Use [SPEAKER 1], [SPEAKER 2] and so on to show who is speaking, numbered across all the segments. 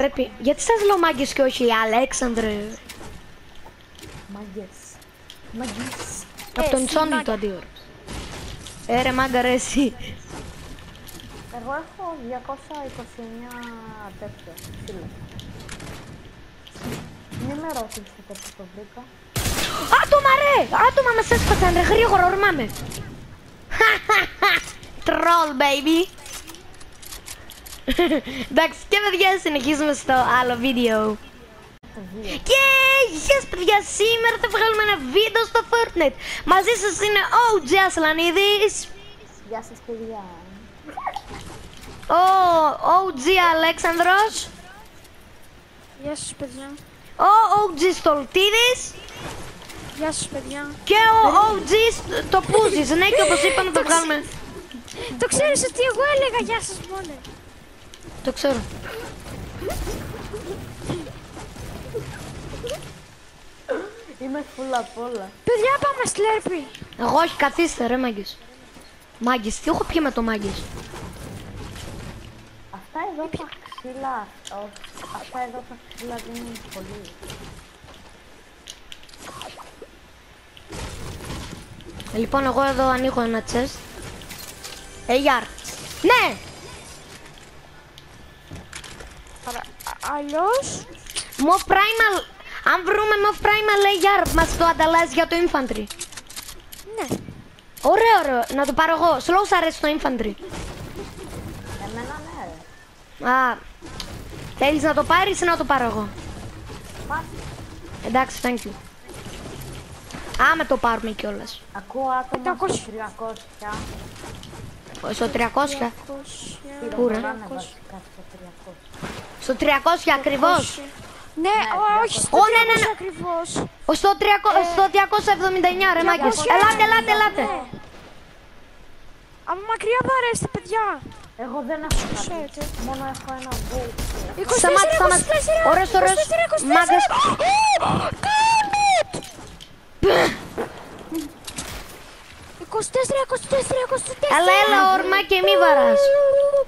[SPEAKER 1] Πρέπει... Γιατί σας λέω μάγκες και όχι Αλέξανδρε;
[SPEAKER 2] Μαγκές. Μαγκές.
[SPEAKER 1] Από τον Τσόνι το αντίο. Ε, ρε μάγκα ρε εσύ.
[SPEAKER 2] Εγώ έχω 229 τέτοια. Φίλε. Μην με ρωτήσετε που το βρήκα.
[SPEAKER 1] Άτομα ρε! Άτομα μας έσπασαν ρε, γρήγορα ορμάμε. Troll baby. Εντάξει και παιδιά συνεχίζουμε στο άλλο βίντεο. Και yes παιδιά σήμερα θα βγάλουμε ένα βίντεο στο Fortnite. Μαζί σας είναι ο Τζιασλανίδης.
[SPEAKER 2] Γεια σας παιδιά.
[SPEAKER 1] Ο OG Αλέξανδρος.
[SPEAKER 3] Γεια σας παιδιά.
[SPEAKER 1] Ο OG Στολτίδης.
[SPEAKER 3] Γεια σας παιδιά.
[SPEAKER 1] Και ο OG το Πούζης. Ναι και όπως είπαμε το βγάλουμε.
[SPEAKER 3] Το ξέρεις ότι εγώ έλεγα γεια σας μόνο.
[SPEAKER 1] Το ξέρω.
[SPEAKER 2] Είμαι full απ' όλα.
[SPEAKER 3] Παιδιά πάμε σλέρπι.
[SPEAKER 1] Εγώ όχι καθίστε ρε μάγκες. Μάγκες, τι έχω πει με το μάγκες;
[SPEAKER 2] Αυτά εδώ τα ξύλα. όχι, Αυτά εδώ τα ξύλα δίνουν πολύ.
[SPEAKER 1] Λοιπόν, εγώ εδώ ανοίγω ένα chest. Ε, γιάρ. Ναι!
[SPEAKER 3] Αρα- α- Αλλιώς,
[SPEAKER 1] Mob Primal. Αν βρούμε Mob Primal, λέει γιάρ, μας το ανταλλάσσει για το infantry.
[SPEAKER 3] ναι.
[SPEAKER 1] Ωραίο, ωραίο. Να το πάρω εγώ. Slow σ' αρέσει το infantry.
[SPEAKER 2] Εμένα ναι ρε.
[SPEAKER 1] Α, θέλεις να το πάρεις ή να το πάρω εγώ;
[SPEAKER 2] Πάρ.
[SPEAKER 1] Εντάξει, thank you. Άμα το πάρουμε κιόλας.
[SPEAKER 2] Ακούω άτομα
[SPEAKER 3] Πεντακόσια.
[SPEAKER 2] στο 300.
[SPEAKER 1] Στο 300. Πού, ρε;
[SPEAKER 2] Πήραμε βασικά στο 300.
[SPEAKER 1] Στο 300 ακριβώς.
[SPEAKER 3] Ναι, ο- όχι στο
[SPEAKER 1] Ω, ναι, ναι,
[SPEAKER 3] 300
[SPEAKER 1] ναι.
[SPEAKER 3] ακριβώς.
[SPEAKER 1] Στο, 300, στο 279 ρε μάγκες.
[SPEAKER 3] 200.
[SPEAKER 1] Ελάτε, ελάτε, ελάτε.
[SPEAKER 3] Ναι. Από μακριά βαρέστε παιδιά.
[SPEAKER 2] Εγώ δεν έχω κάτι.
[SPEAKER 3] Ξέρετε.
[SPEAKER 2] Μόνο έχω ένα μπου.
[SPEAKER 3] 24,
[SPEAKER 1] Σταμάτη, σταμάτη.
[SPEAKER 3] 24,
[SPEAKER 1] Ωραίος, ωραίος.
[SPEAKER 3] 24, 24.
[SPEAKER 1] Μάγκες.
[SPEAKER 3] Damn it! 24, 24, 24.
[SPEAKER 1] Έλα, έλα, όρμα και μη βαράς.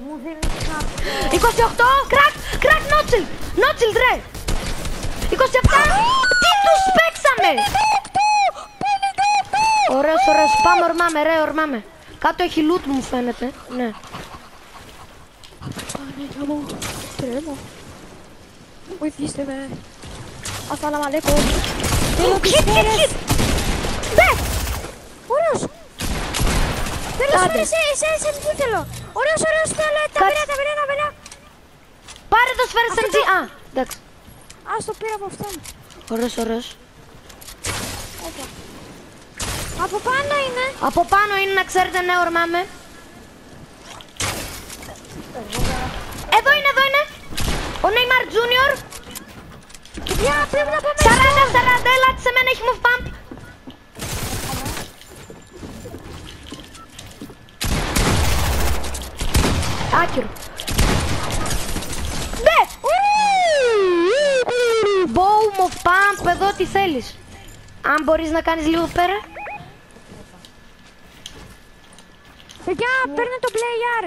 [SPEAKER 2] Μου δίνεις κάτι.
[SPEAKER 1] 28, κρακ, κρακ, νότσιλ, νότσιλ, ρε. 27, τι τους παίξαμε; Ωραίος, ωραίος, πάμε, ορμάμε, ρε, ορμάμε. Κάτω έχει loot μου φαίνεται, ναι.
[SPEAKER 3] Παναγία μου, τρέμω. Βοηθήστε με. Ασαλάμ αλέκουμ. Θέλω τις
[SPEAKER 1] Hit, hit,
[SPEAKER 3] σφαίρες.
[SPEAKER 1] hit. Δε,
[SPEAKER 3] Ωραίος. Θέλω
[SPEAKER 1] Άντε.
[SPEAKER 3] σφαίρες, ε, σε, σε, τι θέλω. Ωραίος, ωραίος, θέλω, τα
[SPEAKER 1] Κάτσε.
[SPEAKER 3] πήρα, τα πήρα, τα πήρα.
[SPEAKER 1] πάρε το σφαίρες MG. Α, εντάξει.
[SPEAKER 3] Ας το πήρα από αυτόν.
[SPEAKER 1] Ωραίος, ωραίος.
[SPEAKER 3] Όπα. Από πάνω είναι.
[SPEAKER 1] Από πάνω είναι να ξέρετε, ναι, ορμάμε. Εδώ είναι, εδώ είναι. Ο Neymar Junior.
[SPEAKER 3] Παιδιά, πρέπει να πάμε
[SPEAKER 1] 40, 40, έλατε σε μένα, έχει move pump. Άκυρο. Ναι! Bow, move pump, εδώ τι θέλεις. Αν μπορείς να κάνεις λίγο πέρα.
[SPEAKER 3] Παιδιά, παίρνω το player.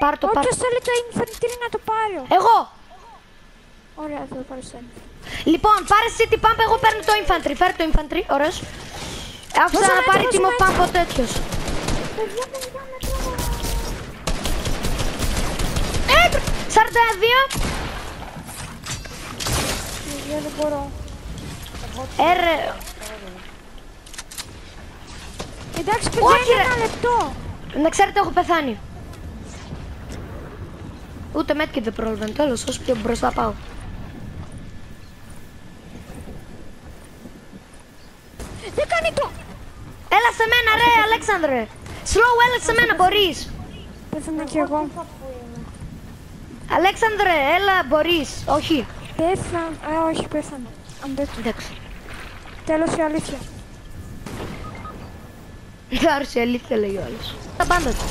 [SPEAKER 1] Πάρ το, πάρ
[SPEAKER 3] Όποιος θέλει το infantry να το πάρει.
[SPEAKER 1] Εγώ.
[SPEAKER 3] Ωραία, θα το πάρω στο infantry.
[SPEAKER 1] Λοιπόν, πάρε city pump, εγώ παίρνω το infantry. Φέρε το infantry, ωραίος. Άφησα
[SPEAKER 3] Δώσε
[SPEAKER 1] να
[SPEAKER 3] με,
[SPEAKER 1] πάρει
[SPEAKER 3] δώσε
[SPEAKER 1] τη
[SPEAKER 3] με.
[SPEAKER 1] move pump ο τέτοιος.
[SPEAKER 3] Παιδιά, παιδιά, με τρώω.
[SPEAKER 1] Ε, 42.
[SPEAKER 3] Παιδιά, δεν μπορώ.
[SPEAKER 1] Ε, ρε.
[SPEAKER 3] Εντάξει, παιδιά,
[SPEAKER 1] Όχι,
[SPEAKER 3] είναι
[SPEAKER 1] ρε.
[SPEAKER 3] ένα λεπτό.
[SPEAKER 1] Να ξέρετε, έχω πεθάνει. Ούτε μέτκι δεν πρόλαβαν. Τέλος, όσο πιο μπροστά πάω.
[SPEAKER 3] Δεν κάνει το.
[SPEAKER 1] Έλα σε μένα, ρε, Αλέξανδρε. Slow, έλα σε μένα, μπορείς.
[SPEAKER 3] Πέθανα κι εγώ.
[SPEAKER 1] Αλέξανδρε, έλα, μπορείς. Όχι.
[SPEAKER 3] Πέθανα. Α, όχι, πέθανα. Αν δεν
[SPEAKER 1] Εντάξει.
[SPEAKER 3] Τέλος η αλήθεια.
[SPEAKER 1] Δεν άρεσε η αλήθεια, λέει ο άλλος. Τα πάντα του.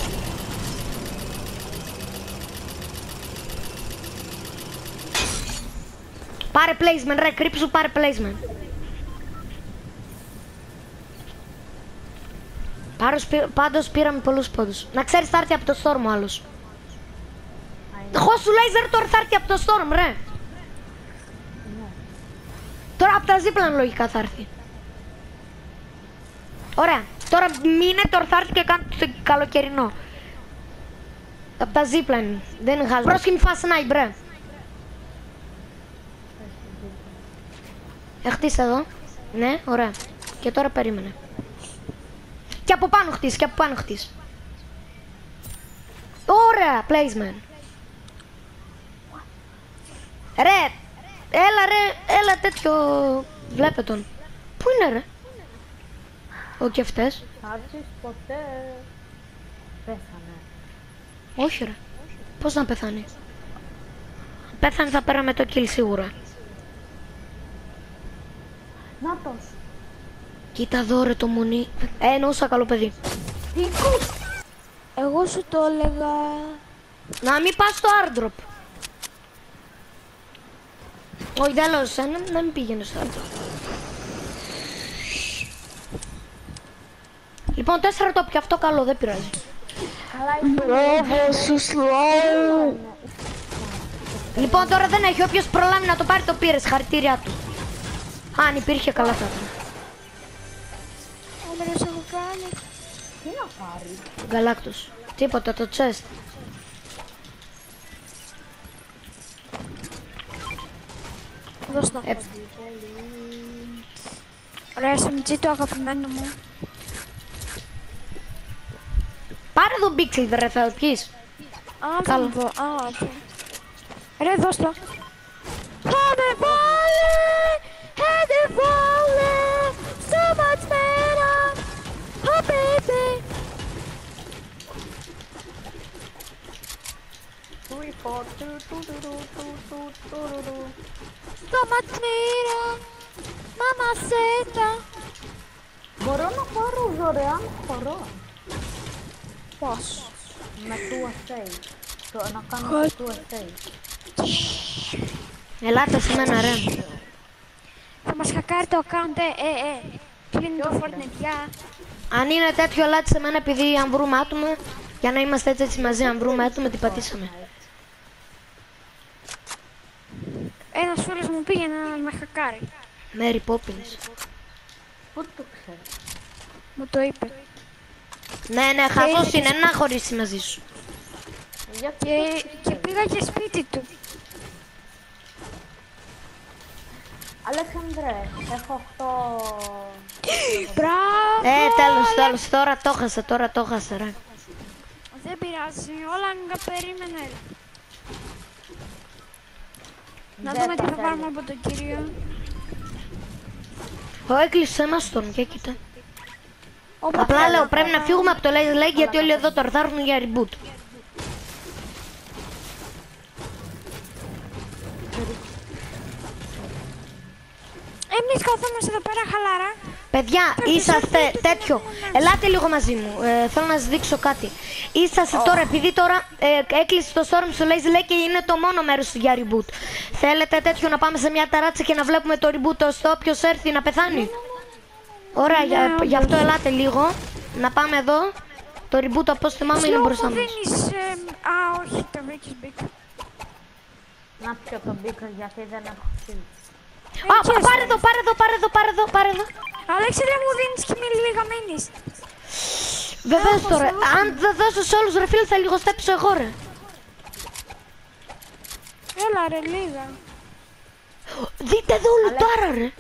[SPEAKER 1] Πάρε placement, ρε, κρύψου, πάρε placement. Πάρος, πή- πάντως πήραμε πολλούς πόντους. Να ξέρεις θα έρθει από το storm ο άλλος. Χω, Πω σου λέιζερ τώρα θα έρθει από το Storm, ρε. Τώρα από τα ζύπλαν λογικά θα έρθει. Ωραία. Τώρα μείνε τώρα θα έρθει και κάνει το καλοκαιρινό. Από τα ζύπλαν. Δεν είναι χάζο. Πρόσχημη φάση να μπρε. Έχτισε εδώ. Ναι, ωραία. Και τώρα περίμενε. Και από πάνω χτίσει, και από πάνω χτίσει. Ωραία, placement. Ρε, έλα ρε, έλα τέτοιο, βλέπε τον. Πού είναι ρε; Ο και αυτές.
[SPEAKER 2] Θα έρθεις ποτέ. Πέθανε.
[SPEAKER 1] Όχι ρε. Πώς να πεθάνει; Πέθανε θα πέραμε το kill σίγουρα.
[SPEAKER 2] Νάτος.
[SPEAKER 1] Κοίτα εδώ ρε το μουνί. Ε, εννοούσα καλό παιδί.
[SPEAKER 3] Εγώ σου το έλεγα.
[SPEAKER 1] Να μην πας στο airdrop. Όχι, δεν λέω εσένα, να μην πήγαινε στο airdrop. Λοιπόν, τέσσερα το και αυτό καλό, δεν πειράζει.
[SPEAKER 2] Καλά είσαι.
[SPEAKER 1] Λοιπόν, τώρα δεν έχει. Όποιος προλάβει να το πάρει, το πήρε. Χαρητήριά του. Αν υπήρχε, καλά θα ήταν.
[SPEAKER 3] Όμορφος έχω κάνει.
[SPEAKER 2] Τι να πάρει;
[SPEAKER 1] Γκαλάκτος. Τίποτα, το chest.
[SPEAKER 3] Δώσ' το.
[SPEAKER 1] Ε,
[SPEAKER 3] Ωραία, SMG το αγαπημένο μου.
[SPEAKER 1] πάρε εδώ Bixel, ρε, θα πιείς.
[SPEAKER 3] Α,
[SPEAKER 1] Καλό.
[SPEAKER 3] θα πω. Α, οκ. Ρε, δώσ' το. Πάμε βάλε! Άντε βάλε! So much better! Oh, baby!
[SPEAKER 2] Three, four, two, two, two, two, two, two, two, two, two.
[SPEAKER 3] So much better! Mamacita!
[SPEAKER 2] Μπορώ να πάρω δωρεάν χορό.
[SPEAKER 3] Πώς;
[SPEAKER 2] Με 2SA. Το, να κάνω το 2SA.
[SPEAKER 1] Ελάτε σε μένα, ρε.
[SPEAKER 3] Θα μας χακάρει το account, ε, ε, ε. Κλείνει το Fortnite, γεια.
[SPEAKER 1] Αν είναι τέτοιο, ελάτε σε μένα επειδή αν βρούμε άτομα, για να είμαστε έτσι, έτσι μαζί, αν βρούμε άτομα, την πατήσαμε.
[SPEAKER 3] Ένας φίλος μου πήγε να με χακάρει.
[SPEAKER 1] Mary Poppins.
[SPEAKER 2] Πού το ξέρω.
[SPEAKER 3] Μου το είπε.
[SPEAKER 1] Ναι, ναι, χαζός είναι, να χωρίσει μαζί σου.
[SPEAKER 2] Γιατί
[SPEAKER 3] Και, και πήγα και σπίτι του.
[SPEAKER 2] Αλέξανδρε, έχω 8...
[SPEAKER 3] Μπράβο!
[SPEAKER 1] Ε, τέλος, τέλος, τώρα το χάσα, τώρα το χάσα, ρε.
[SPEAKER 3] Δεν πειράζει, όλα είναι περίμενε. Να
[SPEAKER 2] Δεν
[SPEAKER 3] δούμε τι
[SPEAKER 2] τα
[SPEAKER 3] θα πάρουμε
[SPEAKER 2] θέλω.
[SPEAKER 3] από τον κύριο.
[SPEAKER 1] Ω, έκλεισε μας τον, και κοίτα.
[SPEAKER 3] Όπα,
[SPEAKER 1] Απλά λέω, πρέπει να φύγουμε από το Lazy Lake γιατί όλοι εδώ τώρα θα έρθουν για reboot.
[SPEAKER 3] Εμείς καθόμαστε εδώ πέρα χαλαρά.
[SPEAKER 1] Παιδιά, είσαστε τέτοιο. Ελάτε λίγο μαζί μου. Ε, θέλω να σας δείξω κάτι. Είσαστε τώρα, επειδή τώρα ε, έκλεισε το storm στο Lazy Lake και είναι το μόνο μέρος για reboot. Θέλετε τέτοιο να πάμε σε μια ταράτσα και να βλέπουμε το reboot ώστε όποιος έρθει να πεθάνει; Ωραία, για, γι' αυτό ελάτε λίγο. Να πάμε εδώ. Το reboot από όσο θυμάμαι είναι
[SPEAKER 3] Slow
[SPEAKER 1] μπροστά
[SPEAKER 3] μου
[SPEAKER 1] μας.
[SPEAKER 3] δίνεις... εμ, Α, όχι, το βρήκες μπήκ.
[SPEAKER 2] Να πιω τον πίκρο γιατί δεν έχω φύγει.
[SPEAKER 1] Α, πα- πάρε εδώ, πάρε εδώ, πάρε εδώ, πάρε εδώ, πάρε εδώ.
[SPEAKER 3] Αλέξανδρε μου δίνεις και με λίγα μείνεις.
[SPEAKER 1] Βεβαίω τώρα, αν δεν δώσω σε όλους ρε φίλε θα λιγοστέψω εγώ ρε.
[SPEAKER 3] Έλα ρε, λίγα.
[SPEAKER 1] Δείτε εδώ λουτάρα ρε.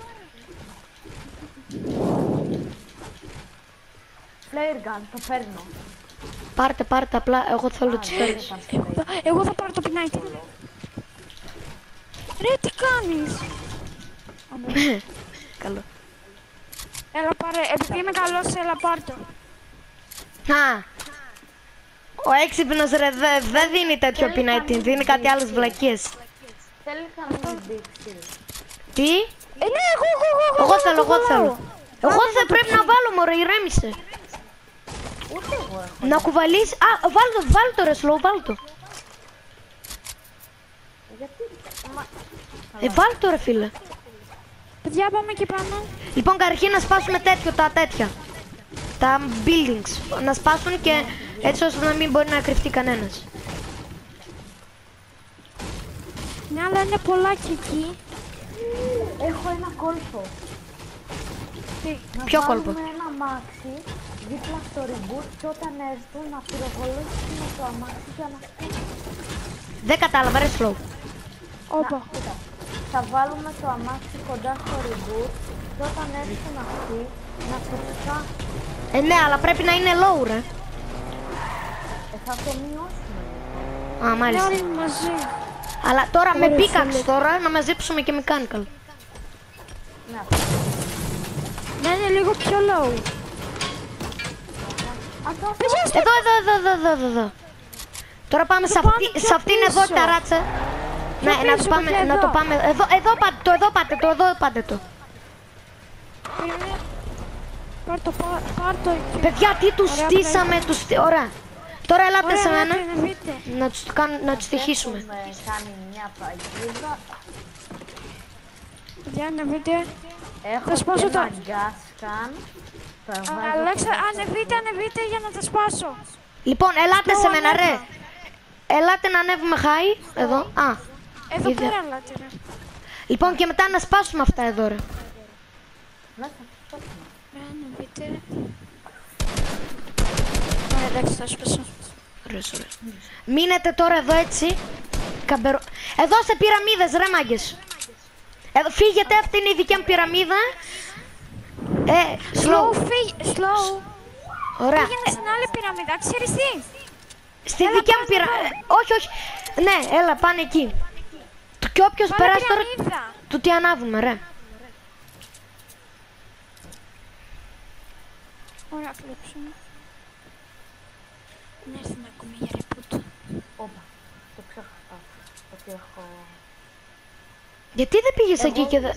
[SPEAKER 2] Flare gun, το παίρνω.
[SPEAKER 1] Πάρτε, πάρτε απλά, εγώ θέλω τις φέρεις.
[SPEAKER 3] Εγώ θα πάρω το πινάκι. Ρε, τι κάνεις;
[SPEAKER 1] Καλό.
[SPEAKER 3] Έλα πάρε, επειδή είμαι καλός, έλα πάρ' το.
[SPEAKER 1] Α, ο έξυπνος ρε δεν δε δίνει τέτοιο πινάιτι, δίνει κάτι άλλες βλακίες.
[SPEAKER 2] Θέλει να μην δείξεις.
[SPEAKER 1] Τι,
[SPEAKER 3] Ε, ναι, εγώ, εγώ, εγώ,
[SPEAKER 1] εγώ θέλω,
[SPEAKER 3] εγώ
[SPEAKER 1] εγώ θέλω. Εγώ θα πρέπει να βάλω μωρέ, ηρέμησε.
[SPEAKER 2] Ούτε εγώ έχω.
[SPEAKER 1] Να κουβαλείς, α, βάλ το, βάλ το ρε slow, βάλ το.
[SPEAKER 2] Γιατί... Μα...
[SPEAKER 1] Ε, βάλ το ρε φίλε.
[SPEAKER 3] Παιδιά, πάμε και πάνω.
[SPEAKER 1] Λοιπόν, καταρχήν να σπάσουμε τέτοιο, τα τέτοια. Τα buildings. Να σπάσουν και έτσι ώστε να μην μπορεί να κρυφτεί κανένας.
[SPEAKER 3] Ναι, αλλά είναι πολλά και εκεί.
[SPEAKER 2] Έχω ένα κόλπο.
[SPEAKER 3] Τι.
[SPEAKER 2] Να
[SPEAKER 1] Ποιο
[SPEAKER 2] βάλουμε
[SPEAKER 1] κόλπο;
[SPEAKER 2] ένα αμάξι δίπλα στο reboot και όταν έρθουν να πυροβολήσουμε το αμάξι για να
[SPEAKER 1] Δεν κατάλαβα, ρε slow.
[SPEAKER 3] Όπα.
[SPEAKER 2] Κοίτα, θα βάλουμε το αμάξι κοντά στο reboot και όταν έρθουν αυτοί να το φτιάξουν.
[SPEAKER 1] Ε, ναι, αλλά πρέπει να είναι low, ρε.
[SPEAKER 2] Ε, θα το μειώσουμε.
[SPEAKER 1] Α,
[SPEAKER 3] Είναι
[SPEAKER 1] μάλιστα.
[SPEAKER 3] όλοι μαζί.
[SPEAKER 1] Αλλά τώρα με
[SPEAKER 3] Ωραία,
[SPEAKER 1] πίκαξ
[SPEAKER 3] φίλε.
[SPEAKER 1] τώρα να μαζέψουμε και mechanical.
[SPEAKER 2] Ναι,
[SPEAKER 3] Να είναι λίγο πιο low.
[SPEAKER 2] αυτό
[SPEAKER 1] Εδώ, εδώ, εδώ, εδώ, εδώ, εδώ, εδώ. Τώρα πάμε σε,
[SPEAKER 3] πάμε
[SPEAKER 1] αυτή,
[SPEAKER 3] πιο
[SPEAKER 1] σε αυτήν εδώ
[SPEAKER 3] πίσω.
[SPEAKER 1] Τα ράτσα. Ναι, να το
[SPEAKER 3] πίσω,
[SPEAKER 1] πάμε,
[SPEAKER 3] παιδιά,
[SPEAKER 1] να το
[SPEAKER 3] εδώ;
[SPEAKER 1] πάμε. Εδώ, εδώ πάτε το, εδώ πάτε το, εδώ πάτε το.
[SPEAKER 3] Περίμενε. Πάρ' το, πάρ' πάρ' το εκεί.
[SPEAKER 1] Παιδιά, τι τους
[SPEAKER 3] Ωραία,
[SPEAKER 1] στήσαμε, τους... στή- Ωραία. Τώρα ελάτε
[SPEAKER 3] Ωραία,
[SPEAKER 1] σε
[SPEAKER 3] να
[SPEAKER 1] μένα
[SPEAKER 3] το ανεβείτε.
[SPEAKER 1] να τους, κάνουν, να τους στοιχίσουμε.
[SPEAKER 2] έχουμε κάνει μια παγίδα.
[SPEAKER 3] Για ανεβείτε.
[SPEAKER 2] Έχω
[SPEAKER 3] Θα σπάσω
[SPEAKER 2] και ένα
[SPEAKER 3] τα-
[SPEAKER 2] gas can. Θα βάζω
[SPEAKER 3] Αλέξα,
[SPEAKER 2] κοντά στο
[SPEAKER 3] ανεβείτε, ανεβείτε για να τα σπάσω.
[SPEAKER 1] Λοιπόν, ελάτε
[SPEAKER 3] Το
[SPEAKER 1] σε μένα, ρε.
[SPEAKER 3] ανέβα.
[SPEAKER 1] Ελάτε να ανέβουμε high, εδώ. Α,
[SPEAKER 3] Εδώ
[SPEAKER 1] Είδε.
[SPEAKER 3] πέρα ελάτε ρε.
[SPEAKER 1] λοιπόν και μετά να σπάσουμε αυτά εδώ, ρε.
[SPEAKER 2] Μέσα στο σπάσιμο.
[SPEAKER 3] Για ανεβείτε. Ωραία, εντάξει, θα σπάσω.
[SPEAKER 1] Ωραίος, ωραίος. Μείνετε τώρα εδώ έτσι. Καμπερο... Εδώ σε πυραμίδες, ρε μάγκες. Εδώ, φύγετε, αυτή είναι η δικιά μου πυραμίδα. Ε, slow.
[SPEAKER 3] Slow, φύγε, slow.
[SPEAKER 1] Ωραία.
[SPEAKER 3] Πήγαινε στην άλλη πυραμίδα, ξέρεις τι;
[SPEAKER 1] Στη δικιά μου πυραμίδα. Όχι, όχι. Ναι, έλα, πάνε εκεί. Το- Και όποιος
[SPEAKER 3] Βάλε
[SPEAKER 1] περάσει τώρα,
[SPEAKER 3] πυραμίδα.
[SPEAKER 1] του τι ανάβουμε, ρε.
[SPEAKER 3] Ωραία, κλέψουμε. Να έρθουμε ακόμη για reboot.
[SPEAKER 2] Όπα, το ξέχασα. Ότι έχω...
[SPEAKER 1] Γιατί δεν πήγες εκεί και δεν...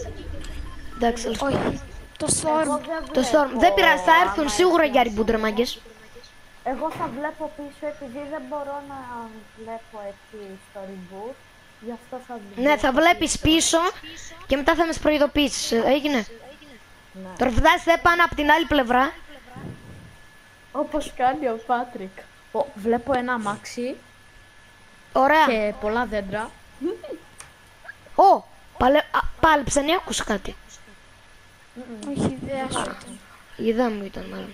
[SPEAKER 1] Εντάξει, τέλος πάντων.
[SPEAKER 3] Όχι, το
[SPEAKER 2] Εγώ
[SPEAKER 3] storm.
[SPEAKER 2] δεν
[SPEAKER 1] Το
[SPEAKER 2] βλέπω
[SPEAKER 1] Storm. Δεν πειράζει, θα έρθουν
[SPEAKER 2] άμα
[SPEAKER 1] σίγουρα
[SPEAKER 2] έρθει
[SPEAKER 1] για
[SPEAKER 2] αυτό.
[SPEAKER 1] reboot, ρε μάγκες.
[SPEAKER 2] Εγώ θα βλέπω πίσω επειδή δεν μπορώ να βλέπω έτσι στο reboot. Γι' αυτό θα
[SPEAKER 1] Ναι, θα βλέπεις πίσω και μετά θα μας προειδοποιήσεις. Ε, Έγινε.
[SPEAKER 2] Ναι.
[SPEAKER 1] Τώρα φτάσεις δε πάνω από την άλλη πλευρά.
[SPEAKER 2] Όπως κάνει ο Πάτρικ. Ω, βλέπω ένα αμάξι
[SPEAKER 1] Ωραία.
[SPEAKER 2] και πολλά δέντρα.
[SPEAKER 1] Ω, παλε... α, πάλεψαν ή άκουσα κάτι.
[SPEAKER 3] Όχι, ιδέα σου ήταν.
[SPEAKER 1] Η ιδέα μου ήταν μάλλον.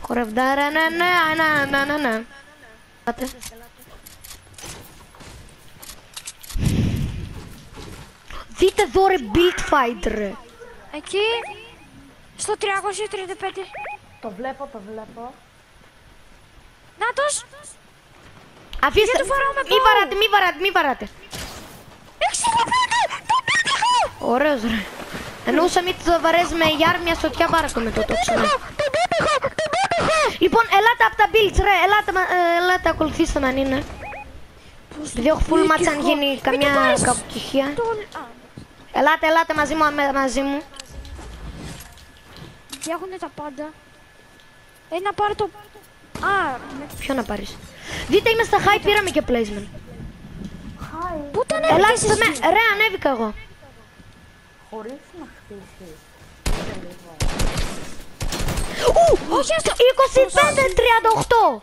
[SPEAKER 1] Χορευδάρα, ναι, ναι, ναι, ναι, ναι, ναι. Πάτε. Δείτε εδώ ρε build fight ρε.
[SPEAKER 3] Εκεί, στο 335.
[SPEAKER 2] Το βλέπω, το βλέπω.
[SPEAKER 3] Νάτος,
[SPEAKER 1] Αφήστε,
[SPEAKER 3] του φοράω με
[SPEAKER 1] μη
[SPEAKER 3] bow.
[SPEAKER 1] βαράτε, μη βαράτε, μη βαράτε.
[SPEAKER 3] εξηγηθείτε, το πέτυχα.
[SPEAKER 1] Ωραίος ρε. Εννοούσα μη το βαρές με γιάρ μια σωτιά μπάρακο με το τόξο. ναι.
[SPEAKER 3] Το πέτυχα, το πέτυχα.
[SPEAKER 1] Λοιπόν, ελάτε από τα builds ρε, ελάτε, μα- ε, ελάτε ακολουθήστε με αν είναι. Επειδή έχω full match αν γίνει καμιά κακοκυχία.
[SPEAKER 3] Τον... Α,
[SPEAKER 1] Ελάτε, ελάτε μαζί μου, αμέ- μαζί μου.
[SPEAKER 3] και έχουνε τα πάντα. Ε, να πάρω το... Α, με...
[SPEAKER 1] Ποιο να πάρεις; Δείτε, είμαι στα high, πήραμε και placement.
[SPEAKER 2] Χάι,
[SPEAKER 3] πού τον
[SPEAKER 1] Ελάτε
[SPEAKER 3] έβγαλες
[SPEAKER 1] σε με...
[SPEAKER 3] εσύ.
[SPEAKER 1] Ρε, ανέβηκα εγώ.
[SPEAKER 2] χωρίς να χτίσεις.
[SPEAKER 1] Ου,
[SPEAKER 3] Όχι, άστο.
[SPEAKER 1] 25-38.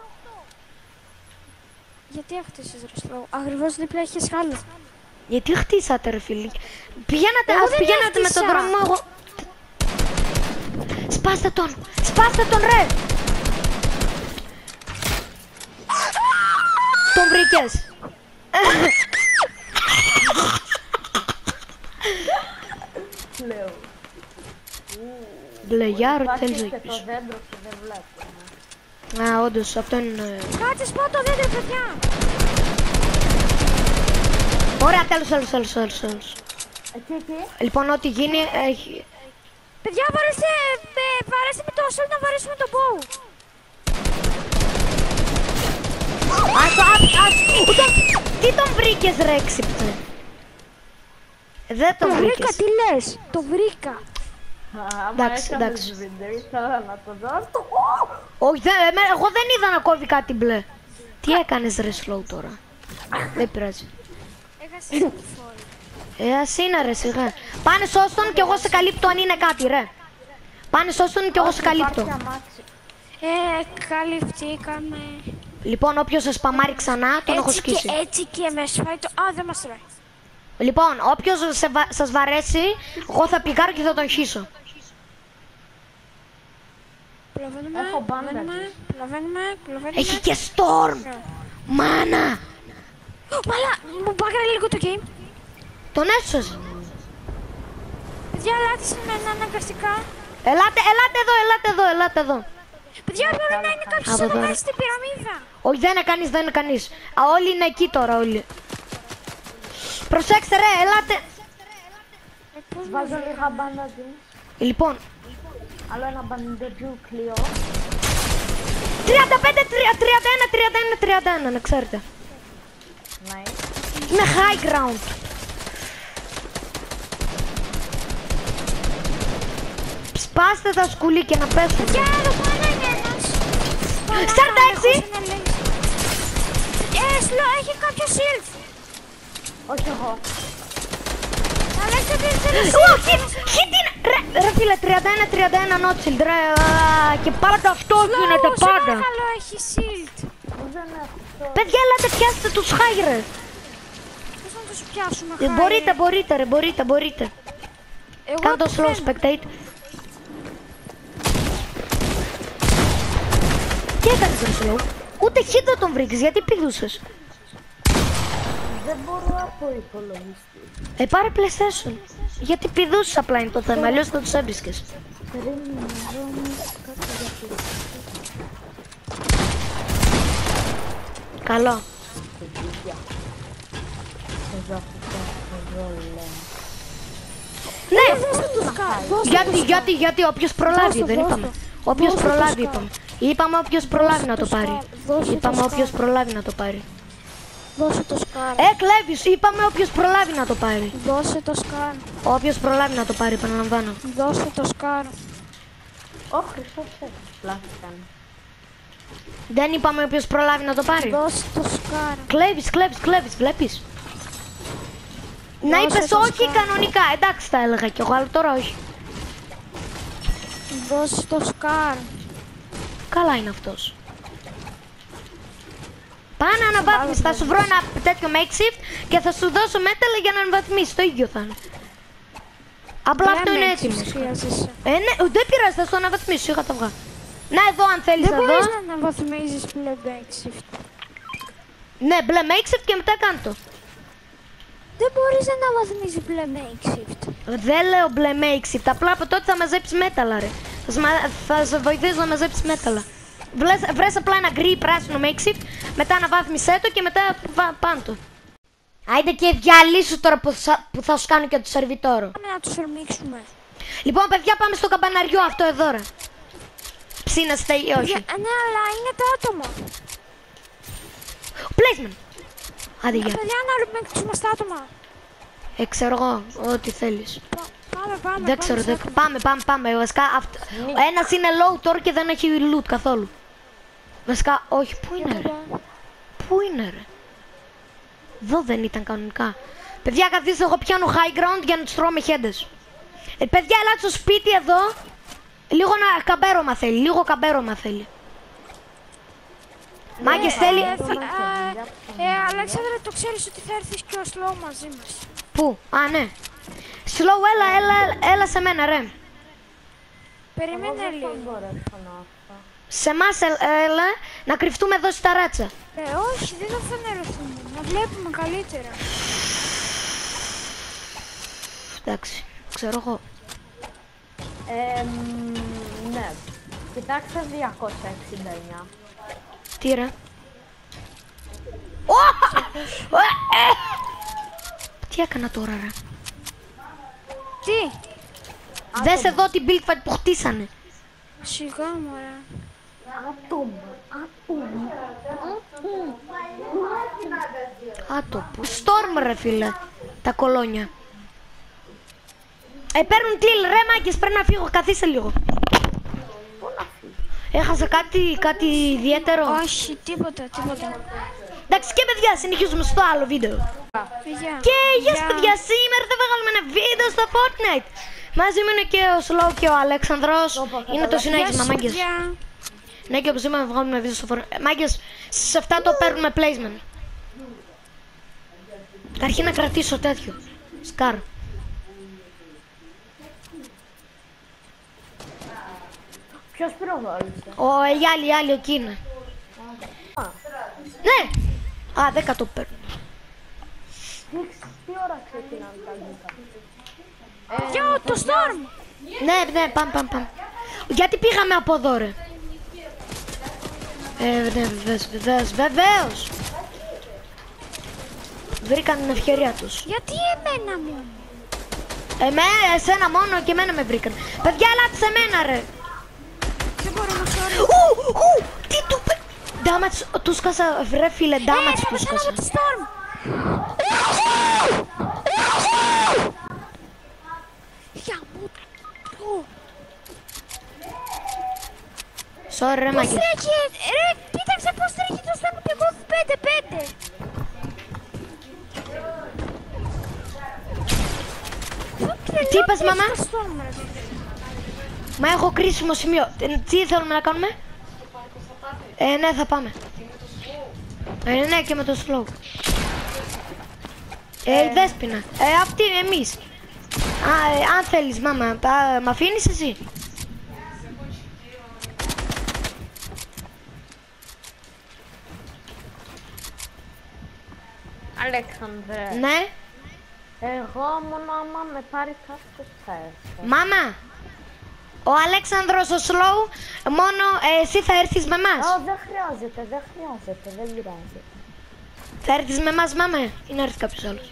[SPEAKER 3] Γιατί έχτισες ρε slow. Ακριβώς δίπλα έχεις χάλα.
[SPEAKER 1] Γιατί χτίσατε ρε φίλοι. Πηγαίνατε,
[SPEAKER 3] Εγώ
[SPEAKER 1] ας
[SPEAKER 3] δεν
[SPEAKER 1] πηγαίνατε με τον
[SPEAKER 3] έχτισα.
[SPEAKER 1] δρόμο εγώ. Σπάστε τον, σπάστε τον ρε. Τον βρήκες.
[SPEAKER 2] Λέω.
[SPEAKER 1] Μπλεγιάρο, τι θέλεις
[SPEAKER 2] Υπάρχει
[SPEAKER 1] να
[SPEAKER 2] και
[SPEAKER 1] πεις.
[SPEAKER 2] το δέντρο και δεν βλέπω.
[SPEAKER 1] Α, όντως, αυτό είναι...
[SPEAKER 3] Κάτσε σπάω το δέντρο, παιδιά.
[SPEAKER 1] Ωραία, τέλος, τέλος, τέλος, τέλος, τέλος.
[SPEAKER 2] Εκεί, εκεί.
[SPEAKER 1] Λοιπόν, ό,τι γίνει έχει...
[SPEAKER 3] Παιδιά, βαρέστε, ε, βαρέστε με το ασόλ να βαρέσουμε το bow.
[SPEAKER 1] Ας το, ας, ας, τον... Τι τον βρήκες ρε έξυπνε. Δεν τον
[SPEAKER 3] Το βρήκα,
[SPEAKER 1] βρήκες.
[SPEAKER 3] τι λες; Το βρήκα.
[SPEAKER 2] Άμα
[SPEAKER 1] Εντάξει,
[SPEAKER 2] έκανες
[SPEAKER 1] εντάξει.
[SPEAKER 2] βίντεο, ήθελα να το δω. Το...
[SPEAKER 1] Όχι, δεν, εμέ- εγώ δεν είδα να κόβει κάτι μπλε. Τι έκανες ρε slow τώρα. δεν πειράζει.
[SPEAKER 3] Έχασε τη φόρη.
[SPEAKER 1] Ε, ας είναι ρε σιγά. Πάνε σώσ' τον και εγώ σε καλύπτω αν είναι κάτι ρε. Πάνε σώσ' τον και εγώ σε καλύπτω.
[SPEAKER 2] Υπάρχει αμάξι.
[SPEAKER 3] Ε, καλυφθήκαμε.
[SPEAKER 1] Λοιπόν, όποιος σε σπαμάρει ξανά, τον έχω
[SPEAKER 3] Έτσι
[SPEAKER 1] σκίσει.
[SPEAKER 3] και έτσι και με σφάει το... Α, δεν μας τρώει.
[SPEAKER 1] Λοιπόν, όποιος σας βαρέσει, εγώ θα πηγάρω και θα τον χύσω.
[SPEAKER 3] Προλαβαίνουμε,
[SPEAKER 2] Έχω bandage.
[SPEAKER 3] προλαβαίνουμε, προλαβαίνουμε, προλαβαίνουμε.
[SPEAKER 1] Έχει και storm! Μάνα!
[SPEAKER 3] Μαλά, μου πάγαρε λίγο το game.
[SPEAKER 1] Τον έσωσε.
[SPEAKER 3] Παιδιά, ελάτε σε μένα αναγκαστικά.
[SPEAKER 1] Ελάτε, ελάτε εδώ, ελάτε εδώ, ελάτε εδώ.
[SPEAKER 3] Παιδιά, πρέπει να είναι κάποιος
[SPEAKER 1] Από
[SPEAKER 3] εδώ
[SPEAKER 1] τώρα.
[SPEAKER 3] μέσα στην πυραμίδα.
[SPEAKER 1] Όχι, δεν είναι κανείς, δεν είναι κανείς. Α, όλοι είναι εκεί τώρα, όλοι. Προσέξτε ρε, ελάτε.
[SPEAKER 3] Ε, πώς να
[SPEAKER 2] Βάζω λίγα μπάνταζι.
[SPEAKER 1] Λοιπόν,
[SPEAKER 2] Άλλο ένα μπαντετζού κλειό.
[SPEAKER 1] 35, 31, 31, 31, να ξέρετε.
[SPEAKER 2] Nice.
[SPEAKER 1] Είναι high ground. Σπάστε τα σκουλίκια να πέσουν.
[SPEAKER 3] Παιδιά, εδώ πάνω είναι ένας.
[SPEAKER 1] 46.
[SPEAKER 3] Έχω ένα laser. Ε, σλο, έχει κάποιο shield.
[SPEAKER 2] Όχι εγώ.
[SPEAKER 3] Αλλά έχετε δεν θέλει
[SPEAKER 1] Ω, hit, hit είναι. Ρε, ρε φίλε, 31, 31 not shield, ρε. α, Και πάντα αυτό γίνεται, πάντα.
[SPEAKER 3] Παρακαλώ, έχει shield.
[SPEAKER 2] Δεν έχω.
[SPEAKER 1] Παιδιά, ελάτε πιάστε τους high, ρε.
[SPEAKER 3] Πώς να τους πιάσουμε,
[SPEAKER 1] Ε,
[SPEAKER 3] χάρη.
[SPEAKER 1] Μπορείτε, μπορείτε, ρε, μπορείτε, μπορείτε.
[SPEAKER 3] Εγώ
[SPEAKER 1] Κάνω το
[SPEAKER 3] τι
[SPEAKER 1] slow
[SPEAKER 3] θέλω.
[SPEAKER 1] spectate. Τι έκανες ρε slow; Ούτε hit δεν τον βρήκες, γιατί πηδούσες;
[SPEAKER 2] Δεν μπορώ από υπολογιστή.
[SPEAKER 1] Ε, πάρε PlayStation. Γιατί πηδούσες απλά είναι το θέμα, αλλιώς θα τους έβρισκες.
[SPEAKER 2] Περίμενε, εδώ είναι κάτι για
[SPEAKER 1] Καλό.
[SPEAKER 2] Εδώ αυτό, εδώ λέμε.
[SPEAKER 1] Ναι,
[SPEAKER 3] Δώστε τους κα- δώστε
[SPEAKER 1] γιατί,
[SPEAKER 3] τους
[SPEAKER 1] γιατί, γιατί, όποιος προλάβει,
[SPEAKER 3] Δώσ' το,
[SPEAKER 1] δεν
[SPEAKER 3] δώσ'
[SPEAKER 1] είπαμε.
[SPEAKER 3] το.
[SPEAKER 1] Όποιος
[SPEAKER 3] Δώσ' το
[SPEAKER 1] προλάβει,
[SPEAKER 3] σκάλ.
[SPEAKER 1] είπαμε. Είπαμε όποιος προλάβει να το
[SPEAKER 3] το
[SPEAKER 1] πάρει.
[SPEAKER 3] σκάλ. Δώσ' το
[SPEAKER 1] Είπαμε
[SPEAKER 3] σκάλ.
[SPEAKER 1] όποιος προλάβει να το πάρει.
[SPEAKER 3] Δώσε το σκάρ.
[SPEAKER 1] Ε, κλέβεις, είπαμε όποιος προλάβει να το πάρει.
[SPEAKER 3] Δώσε το σκάρ.
[SPEAKER 1] Όποιος προλάβει να το πάρει, επαναλαμβάνω.
[SPEAKER 3] Δώσε το σκάρ.
[SPEAKER 2] Ω, Χριστός Σέβας. Πλάθηκαν.
[SPEAKER 1] Δεν είπαμε όποιος προλάβει να το πάρει.
[SPEAKER 3] Δώσε το σκάρ.
[SPEAKER 1] Κλέβεις, κλέβεις, κλέβεις, βλέπεις. Να
[SPEAKER 3] Δώσε
[SPEAKER 1] είπες
[SPEAKER 3] το
[SPEAKER 1] όχι
[SPEAKER 3] σκάρ.
[SPEAKER 1] κανονικά, εντάξει τα έλεγα κι εγώ, αλλά τώρα όχι.
[SPEAKER 3] Δώσε το σκάρ.
[SPEAKER 1] Καλά είναι αυτός. Πάνε αναβάθμιση, θα σου βρω ένα τέτοιο makeshift και θα σου δώσω μέταλλα για να αναβαθμίσεις, το ίδιο θα είναι. Απλά αυτό είναι έτοιμος.
[SPEAKER 3] Χρειάζεσαι.
[SPEAKER 1] Ε, ναι, δεν πειράζει, θα στο αναβαθμίσω, είχα τα βγάλει. Να εδώ αν θέλεις
[SPEAKER 3] Δεν
[SPEAKER 1] εδώ.
[SPEAKER 3] μπορείς να αναβαθμίζεις playback shift.
[SPEAKER 1] Ναι, μπλε makeshift και μετά κάνε το.
[SPEAKER 3] Δεν μπορείς να αναβαθμίζεις playback shift.
[SPEAKER 1] Δεν λέω μπλε makeshift, απλά από τότε θα μαζέψεις μέταλλα ρε. Θα, σμα... θα σε βοηθήσω να μαζέψεις μέταλλα. Βρες, βρες απλά ένα γκρι ή πράσινο makeshift, μετά αναβάθμισέ το και μετά πα- πάνω το. Άιντε και διαλύσου τώρα που θα, που θα σου κάνω και το σερβιτόρο.
[SPEAKER 3] Πάμε να τους ορμήξουμε.
[SPEAKER 1] Λοιπόν παιδιά πάμε στο καμπαναριό αυτό εδώ ρε. Ψήνεστε ή όχι;
[SPEAKER 3] Για- Ναι, αλλά είναι τα άτομα.
[SPEAKER 1] Placement. Άντε γεια.
[SPEAKER 3] Παιδιά, να ορμήξουμε στα άτομα.
[SPEAKER 1] Ε, ξέρω εγώ, ό,τι θέλεις.
[SPEAKER 3] Πα- Πάμε, πάμε.
[SPEAKER 1] Δεν
[SPEAKER 3] πάμε
[SPEAKER 1] ξέρω,
[SPEAKER 3] στα
[SPEAKER 1] δεν...
[SPEAKER 3] άτομα.
[SPEAKER 1] πάμε, πάμε, πάμε. Βασικά, αυτ... ο ένας είναι low τώρα και δεν έχει loot καθόλου. Βασικά, όχι, πού είναι ρε;
[SPEAKER 3] Εδώ.
[SPEAKER 1] Πού είναι ρε; Εδώ δεν ήταν κανονικά. Παιδιά, καθίστε, εγώ πιάνω high ground για να τους τρώμε χέντες. Ε, παιδιά, ελάτε στο σπίτι εδώ. Λίγο να καμπέρωμα θέλει, λίγο καμπέρωμα θέλει. Μάγκες θέλει...
[SPEAKER 3] Ε, θα- ε, ε, Αλέξανδρε, το ξέρεις ότι θα έρθεις και ο Σλό μαζί μας.
[SPEAKER 1] Πού, α ναι. Slow, έλα, έλα, έλα σε μένα ρε.
[SPEAKER 3] Περίμενε
[SPEAKER 2] Δεν
[SPEAKER 3] λίγο.
[SPEAKER 2] μπορέσω να αυτό.
[SPEAKER 1] Σε εμάς ε- έλα να κρυφτούμε εδώ στη ταράτσα.
[SPEAKER 3] Ε, όχι, δεν θα φανερωθούμε. Να βλέπουμε καλύτερα.
[SPEAKER 1] Εντάξει, ξέρω εγώ.
[SPEAKER 2] Ε, μ, ναι. Κοιτάξτε 269.
[SPEAKER 1] Τι ρε. Ω! Ε, ε! Τι έκανα τώρα ρε.
[SPEAKER 3] Τι,
[SPEAKER 1] Δες εδώ την build fight που χτίσανε.
[SPEAKER 3] σιγά μωρέ.
[SPEAKER 2] Άτομα. Άτομα.
[SPEAKER 1] Άτοπο. Storm ρε φίλε. Τα κολόνια. Ε, παίρνουν kill ρε μάγκες, πρέπει να φύγω, καθίστε λίγο. Έχασα κάτι, κάτι ιδιαίτερο.
[SPEAKER 3] Όχι, τίποτα, τίποτα.
[SPEAKER 1] Εντάξει και παιδιά, συνεχίζουμε στο άλλο βίντεο.
[SPEAKER 3] Παιδιά.
[SPEAKER 1] Και γεια σας παιδιά, σήμερα θα βγάλουμε ένα βίντεο στο Fortnite. Μαζί μου είναι και ο Slow και ο Αλέξανδρος. Είναι το συνέχισμα, μάγκες.
[SPEAKER 3] παιδιά.
[SPEAKER 1] Ναι, και όπως είπαμε, βγάλουμε βίντεο στο φόρο. Μάγκες, στις 7 το παίρνουμε placement. Αρχή να κρατήσω τέτοιο. Σκάρ.
[SPEAKER 2] Ποιος πυροβόλησε.
[SPEAKER 1] Ο ε, οι άλλοι, οι άλλοι εκεί είναι.
[SPEAKER 2] Α,
[SPEAKER 1] Ναι! Α, 10 το παίρνω.
[SPEAKER 2] τι, τι ώρα ξεκινάνε τα αγγλικά.
[SPEAKER 3] Γιο, το Storm!
[SPEAKER 1] Ναι, ναι, πάμε, πάμε, πάμε. Γιατί πήγαμε από εδώ, ρε; Ε, ναι, βεβαίως, βεβαίως, βεβαίως. Βρήκαν την ευκαιρία τους.
[SPEAKER 3] Γιατί εμένα μόνο;
[SPEAKER 1] Εμένα, εσένα μόνο και εμένα με βρήκαν. Παιδιά, ελάτε σε μένα, ρε. Уу, уу, ти тупе! Дамац, тускаса, вре филе,
[SPEAKER 3] дамац,
[SPEAKER 1] тускаса.
[SPEAKER 3] Е, Storm!
[SPEAKER 1] Я буду.
[SPEAKER 3] Сори,
[SPEAKER 1] Ремаги.
[SPEAKER 3] Посреди, Рек, питам се посреди до самите го в 5-5.
[SPEAKER 1] Ти пас, мама?
[SPEAKER 3] Το Storm, ρε.
[SPEAKER 1] Μα έχω κρίσιμο σημείο. Ε, Τι θέλουμε να κάνουμε; Ε, ναι, θα πάμε. Ε, ναι, και με το slow. Ε, η Δέσποινα. Ε, αυτή εμείς. Α, ε, αν θέλεις, μάμα, α, μ' αφήνεις εσύ;
[SPEAKER 2] Αλέξανδρε,
[SPEAKER 1] Ναι.
[SPEAKER 2] εγώ μόνο άμα με πάρεις κάποιος θα έρθω.
[SPEAKER 1] Μάμα, ο Αλέξανδρος ο slow, μόνο ε, εσύ θα έρθεις με μας.
[SPEAKER 2] Ω, δεν χρειάζεται, δεν χρειάζεται, δεν πειράζει.
[SPEAKER 1] Θα έρθεις με μας, μάμα, ή να έρθει κάποιος άλλος.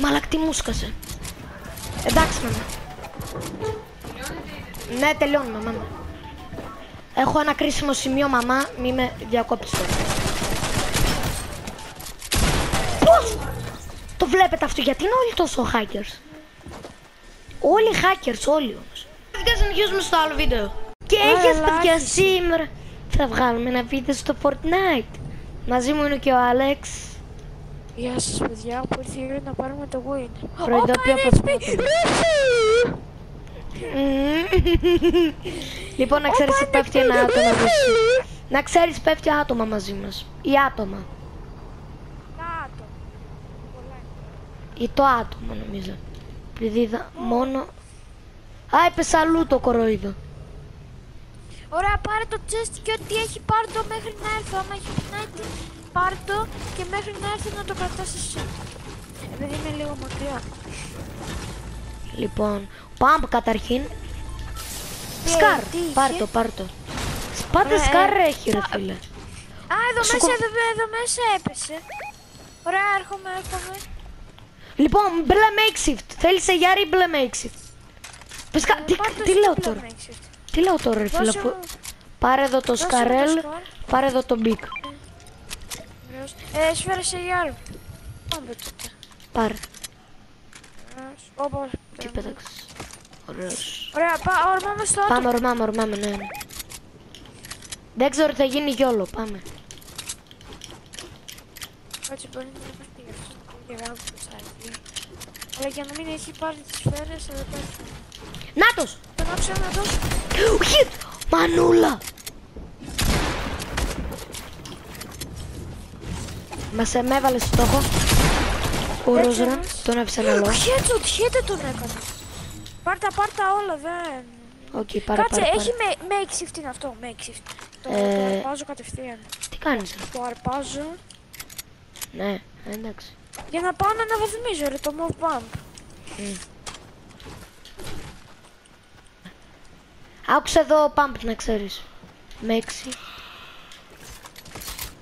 [SPEAKER 1] Μαλακ, τι μου σκάσε. Εντάξει, μάμα. Ναι, τελειώνουμε, μάμα. Έχω ένα κρίσιμο σημείο, μαμά, μη με διακόψεις τώρα. Πώς! Το βλέπετε αυτό, γιατί είναι όλοι τόσο hackers; Όλοι hackers, όλοι όμως. Θα συνεχίσουμε στο άλλο βίντεο. Και έχεις παιδιά σήμερα. Θα βγάλουμε ένα βίντεο στο Fortnite. Μαζί μου είναι και ο Άλεξ.
[SPEAKER 3] Γεια σας παιδιά, που ήρθε η ώρα να πάρουμε το win.
[SPEAKER 1] Προειδοποιώ
[SPEAKER 3] Όπα,
[SPEAKER 1] πως
[SPEAKER 3] είναι
[SPEAKER 1] πρώτο.
[SPEAKER 3] HP.
[SPEAKER 1] λοιπόν, να ξέρεις
[SPEAKER 3] Όπα,
[SPEAKER 1] ότι πέφτει
[SPEAKER 3] είναι
[SPEAKER 1] ένα άτομο
[SPEAKER 3] HP.
[SPEAKER 1] μαζί. Να ξέρεις πέφτει άτομα μαζί μας. Ή άτομα.
[SPEAKER 3] Κάτω. Πολλά.
[SPEAKER 1] Ή το άτομο νομίζω. Επειδή είδα μόνο... Α, έπεσε αλλού το κοροϊδό.
[SPEAKER 3] Ωραία, πάρε το chest και ό,τι έχει πάρ' το μέχρι να έρθω. Άμα έχει Fortnite, πάρ' το και μέχρι να έρθω να το κρατάς εσύ. Επειδή είναι λίγο μακριά.
[SPEAKER 1] Λοιπόν, πάμε καταρχήν.
[SPEAKER 3] Τι,
[SPEAKER 1] Σκάρ,
[SPEAKER 3] τι είχε;
[SPEAKER 1] πάρ' το, πάρ' το. Σπάτε
[SPEAKER 3] Ωραία,
[SPEAKER 1] σκάρ
[SPEAKER 3] ε,
[SPEAKER 1] έχει ρε
[SPEAKER 3] θα-
[SPEAKER 1] φίλε.
[SPEAKER 3] Α, εδώ
[SPEAKER 1] Σου
[SPEAKER 3] μέσα,
[SPEAKER 1] κο-
[SPEAKER 3] εδώ, εδώ μέσα έπεσε. Ωραία, έρχομαι, έρχομαι.
[SPEAKER 1] Λοιπόν, μπλε makeshift. Θέλεις σε γιάρι μπλε makeshift. Πες κα... τι,
[SPEAKER 3] Πάρ' το
[SPEAKER 1] τι
[SPEAKER 3] εσύ
[SPEAKER 1] λέω
[SPEAKER 3] το
[SPEAKER 1] τώρα;
[SPEAKER 3] Maxit.
[SPEAKER 1] Τι λέω τώρα ρε φίλε.
[SPEAKER 3] Δώσε
[SPEAKER 1] αφού-
[SPEAKER 3] μου-
[SPEAKER 1] Πάρε εδώ το
[SPEAKER 3] δώσε μου το
[SPEAKER 1] σκαρέλ.
[SPEAKER 3] σκάρ.
[SPEAKER 1] Πάρε εδώ το μπικ.
[SPEAKER 3] Ωραίος. Ε, σφαίρα σε γιάρ. Πάμε τότε.
[SPEAKER 1] Πάρε.
[SPEAKER 3] Ωραίος. Όπα.
[SPEAKER 1] Και πέταξες. Ωραίος.
[SPEAKER 3] Ωραία, πά, ορμάμε στο άτομο.
[SPEAKER 1] Πάμε, ορμάμε, ορμάμε, ναι. ναι. Δεν ξέρω τι θα γίνει γιόλο, πάμε.
[SPEAKER 3] Κάτσε, μπορεί να μην πει αυτό. Και γράφω το site. Αλλά για να μην έχει πάρει τις σφαίρες, εδώ πέρα.
[SPEAKER 1] Νάτος!
[SPEAKER 3] Τον άψε να δώσω.
[SPEAKER 1] Hit! Μανούλα! Μας ε, με έβαλε στο στόχο. Ο
[SPEAKER 3] Έτσι,
[SPEAKER 1] Ρόζρα,
[SPEAKER 3] όμως.
[SPEAKER 1] τον άφησε ένα λόγο.
[SPEAKER 3] Headshot, headshot τον έκανα. Πάρτα, πάρτα όλα, δεν...
[SPEAKER 1] Οκ, πάρε,
[SPEAKER 3] Κάτσε,
[SPEAKER 1] πάρε,
[SPEAKER 3] έχει
[SPEAKER 1] πάρε.
[SPEAKER 3] με, makeshift είναι αυτό, makeshift. Το,
[SPEAKER 1] Ε.
[SPEAKER 3] το αρπάζω κατευθείαν.
[SPEAKER 1] Τι κάνεις, ρε.
[SPEAKER 3] Το αρπάζω
[SPEAKER 1] Ναι, εντάξει.
[SPEAKER 3] Για να πάω να αναβαθμίζω ρε, το move bump.
[SPEAKER 1] Άκουσα εδώ pump να ξέρεις. Με έξι.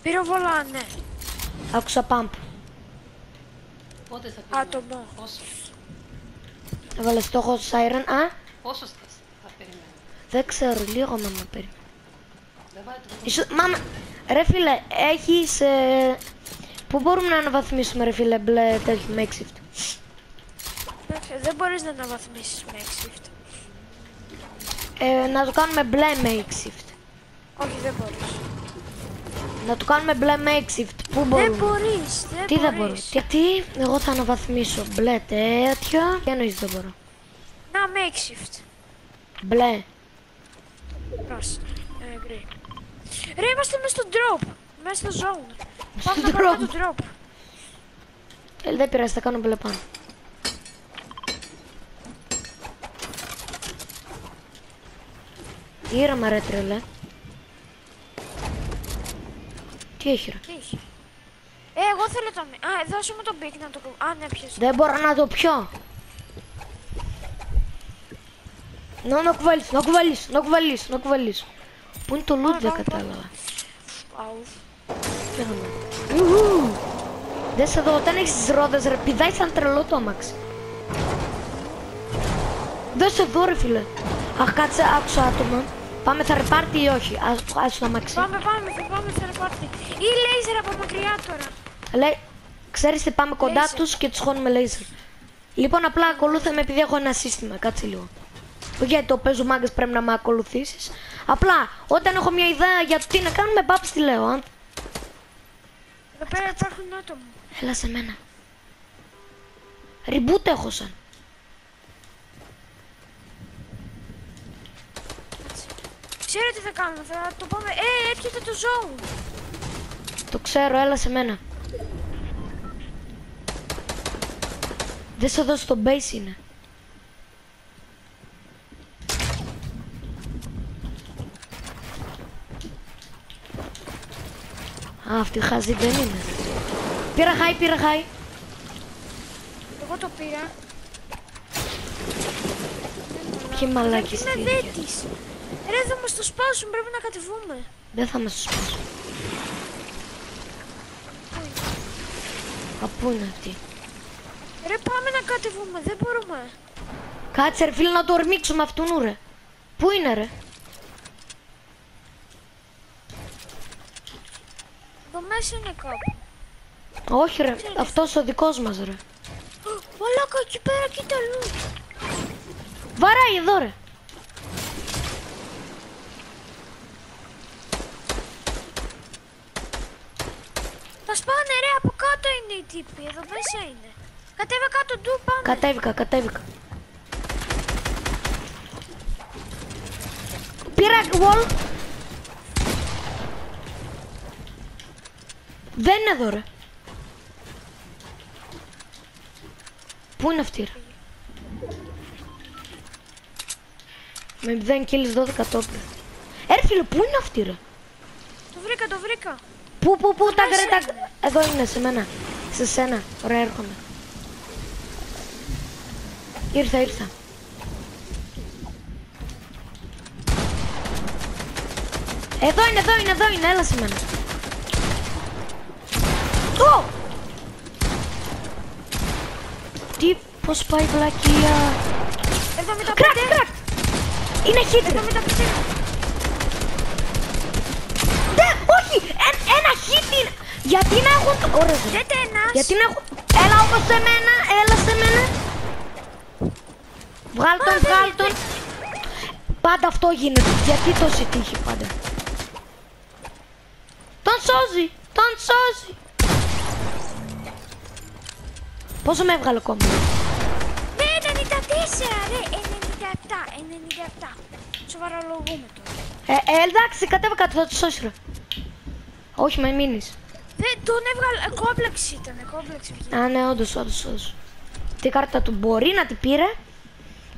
[SPEAKER 3] Πυροβολά, ναι.
[SPEAKER 1] Άκουσα pump.
[SPEAKER 4] Πότε θα πει
[SPEAKER 3] Άτομο.
[SPEAKER 4] πόσος,
[SPEAKER 1] Έβαλε στόχο siren. Α,
[SPEAKER 4] πόσος θα, θα περιμένω.
[SPEAKER 1] δεν ξέρω, λίγο μάμα περίμενε.
[SPEAKER 4] Δεν βάλε το
[SPEAKER 1] Ίσως, μάμα, ρε φίλε, έχεις... Ε, πού μπορούμε να αναβαθμίσουμε ρε φίλε μπλε τέτοιο makeshift.
[SPEAKER 3] Εντάξει, Δεν μπορείς να αναβαθμίσεις makeshift.
[SPEAKER 1] Ε, να το κάνουμε μπλε makeshift.
[SPEAKER 3] Όχι, δεν μπορείς.
[SPEAKER 1] Να το κάνουμε μπλε makeshift. Πού
[SPEAKER 3] Δεν
[SPEAKER 1] μπορούμε;
[SPEAKER 3] μπορείς, δεν
[SPEAKER 1] Τι δεν μπορώ.
[SPEAKER 3] μπορείς;
[SPEAKER 1] Γιατί εγώ θα αναβαθμίσω μπλε τέτοιο. Τι εννοείς δεν μπορώ;
[SPEAKER 3] Να makeshift.
[SPEAKER 1] Μπλε.
[SPEAKER 3] Πράσινο. Ε, γκρι. Ρε, είμαστε μέσα στο drop. Μέσα στο zone. Πάμε
[SPEAKER 1] Στο
[SPEAKER 3] να πάρουμε
[SPEAKER 1] drop.
[SPEAKER 3] το drop.
[SPEAKER 1] Ε, δεν πειράζει, θα κάνω μπλε πάνω. Ήρεμα ρε τρελέ. Τι έχει ρε.
[SPEAKER 3] Τι έχει. Ε, εγώ θέλω το... μη- Α, δώσε μου τον πικ να το κο- Α, ναι, πιες.
[SPEAKER 1] Δεν μπορώ να το πιω. Να, να κουβαλείς, να κουβαλείς, να κουβαλείς, να κουβαλείς. Πού είναι το loot δεν
[SPEAKER 3] πάμε,
[SPEAKER 1] κατάλαβα.
[SPEAKER 3] Αου.
[SPEAKER 1] Πήγαμε. Ιουχου. Δες εδώ, όταν έχεις τις ρόδες ρε, πηδάει σαν τρελό το αμάξι. Δες εδώ ρε φίλε. Αχ, κάτσε, άκουσα άτομα. Πάμε θα ρεπάρτι ή όχι; Ας, ας το αμάξι.
[SPEAKER 3] Πάμε, πάμε, θα πάμε σε ρεπάρτι. Ή λέιζερ από μακριά τώρα.
[SPEAKER 1] Λέει, ξέρεις τι πάμε κοντά
[SPEAKER 3] Λέιζερ.
[SPEAKER 1] τους και τους χώνουμε λέιζερ. Λοιπόν, απλά ακολούθαμε επειδή έχω ένα σύστημα. Κάτσε λίγο. Όχι γιατί το παίζω μάγκες πρέπει να με ακολουθήσεις. Απλά, όταν έχω μια ιδέα για το τι να κάνουμε, πάψ τι λέω. Αν...
[SPEAKER 3] Εδώ πέρα υπάρχουν άτομα.
[SPEAKER 1] Έλα σε μένα. Reboot έχω σαν.
[SPEAKER 3] Ξέρω τι θα κάνουμε, θα το πάμε. Ε, έρχεται το zone.
[SPEAKER 1] Το ξέρω, έλα σε μένα. Δεν σε εδώ στο base είναι. Α, αυτή χαζή δεν είναι. Πήρα χάι, πήρα χάι.
[SPEAKER 3] Εγώ το πήρα.
[SPEAKER 1] Ποιοι μαλάκες
[SPEAKER 3] Είναι
[SPEAKER 1] τι
[SPEAKER 3] δέτης. Ρε, θα μας το σπάσουν, πρέπει να κατεβούμε.
[SPEAKER 1] Δεν θα μας το σπάσω. Α, πού είναι αυτή;
[SPEAKER 3] Ρε, πάμε να κατεβούμε, δεν μπορούμε.
[SPEAKER 1] Κάτσε ρε φίλε να το ορμήξουμε αυτού ρε. Πού είναι ρε;
[SPEAKER 3] Εδώ μέσα είναι κάπου.
[SPEAKER 1] Όχι ρε, αυτός ο δικός μας ρε.
[SPEAKER 3] Ω, Μαλάκα, εκεί πέρα, κοίτα αλλού.
[SPEAKER 1] Βαράει εδώ ρε.
[SPEAKER 3] Θα σπάνε, ρε, από κάτω είναι οι τύποι, εδώ μέσα είναι. Κατέβα κάτω, ντου, πάμε.
[SPEAKER 1] Κατέβηκα, κατέβηκα. Πήρα wall. Δεν είναι εδώ ρε. Πού είναι αυτή ρε; Με 0 kills 12 τόπλα. Ε ρε φίλε, πού είναι αυτή ρε;
[SPEAKER 3] Το βρήκα, το βρήκα.
[SPEAKER 1] Πού, πού, πού, τα
[SPEAKER 3] Μέσα
[SPEAKER 1] γκρε, τα... Εδώ είναι, σε μένα. Σε σένα. Ωραία, έρχομαι. Ήρθα, ήρθα. Εδώ είναι, εδώ είναι, εδώ είναι, έλα σε μένα. Ω! Τι, πώς πάει η βλακεία;
[SPEAKER 3] 75.
[SPEAKER 1] Κρακ, κρακ! Είναι hit, ρε.
[SPEAKER 3] 75.
[SPEAKER 1] Ναι, όχι! Ε- ένα hit είναι! Γιατί να έχουν... Ωραία, ρε.
[SPEAKER 3] Δέτε ένας.
[SPEAKER 1] Γιατί να έχω... Έλα όπως σε μένα, έλα σε μένα. Βγάλ τον,
[SPEAKER 3] Α, δεν-
[SPEAKER 1] βγάλ τον. Πάντα αυτό γίνεται. Γιατί τόση τύχη πάντα. Τον σώζει, τον σώζει. Πόσο με έβγαλε ακόμα.
[SPEAKER 3] Ναι, 94, ρε, 97, 97. Σοβαρολογούμε τώρα.
[SPEAKER 1] Ε, ε, εντάξει, κατέβα κάτω, θα του σώσει ρε. Όχι, με μείνεις.
[SPEAKER 3] Δεν, τον έβγαλε, κόμπλεξ ήταν, κόμπλεξ βγήκε.
[SPEAKER 1] Α, ναι, όντως, όντως, όντως. Τι κάρτα του μπορεί να την πήρε.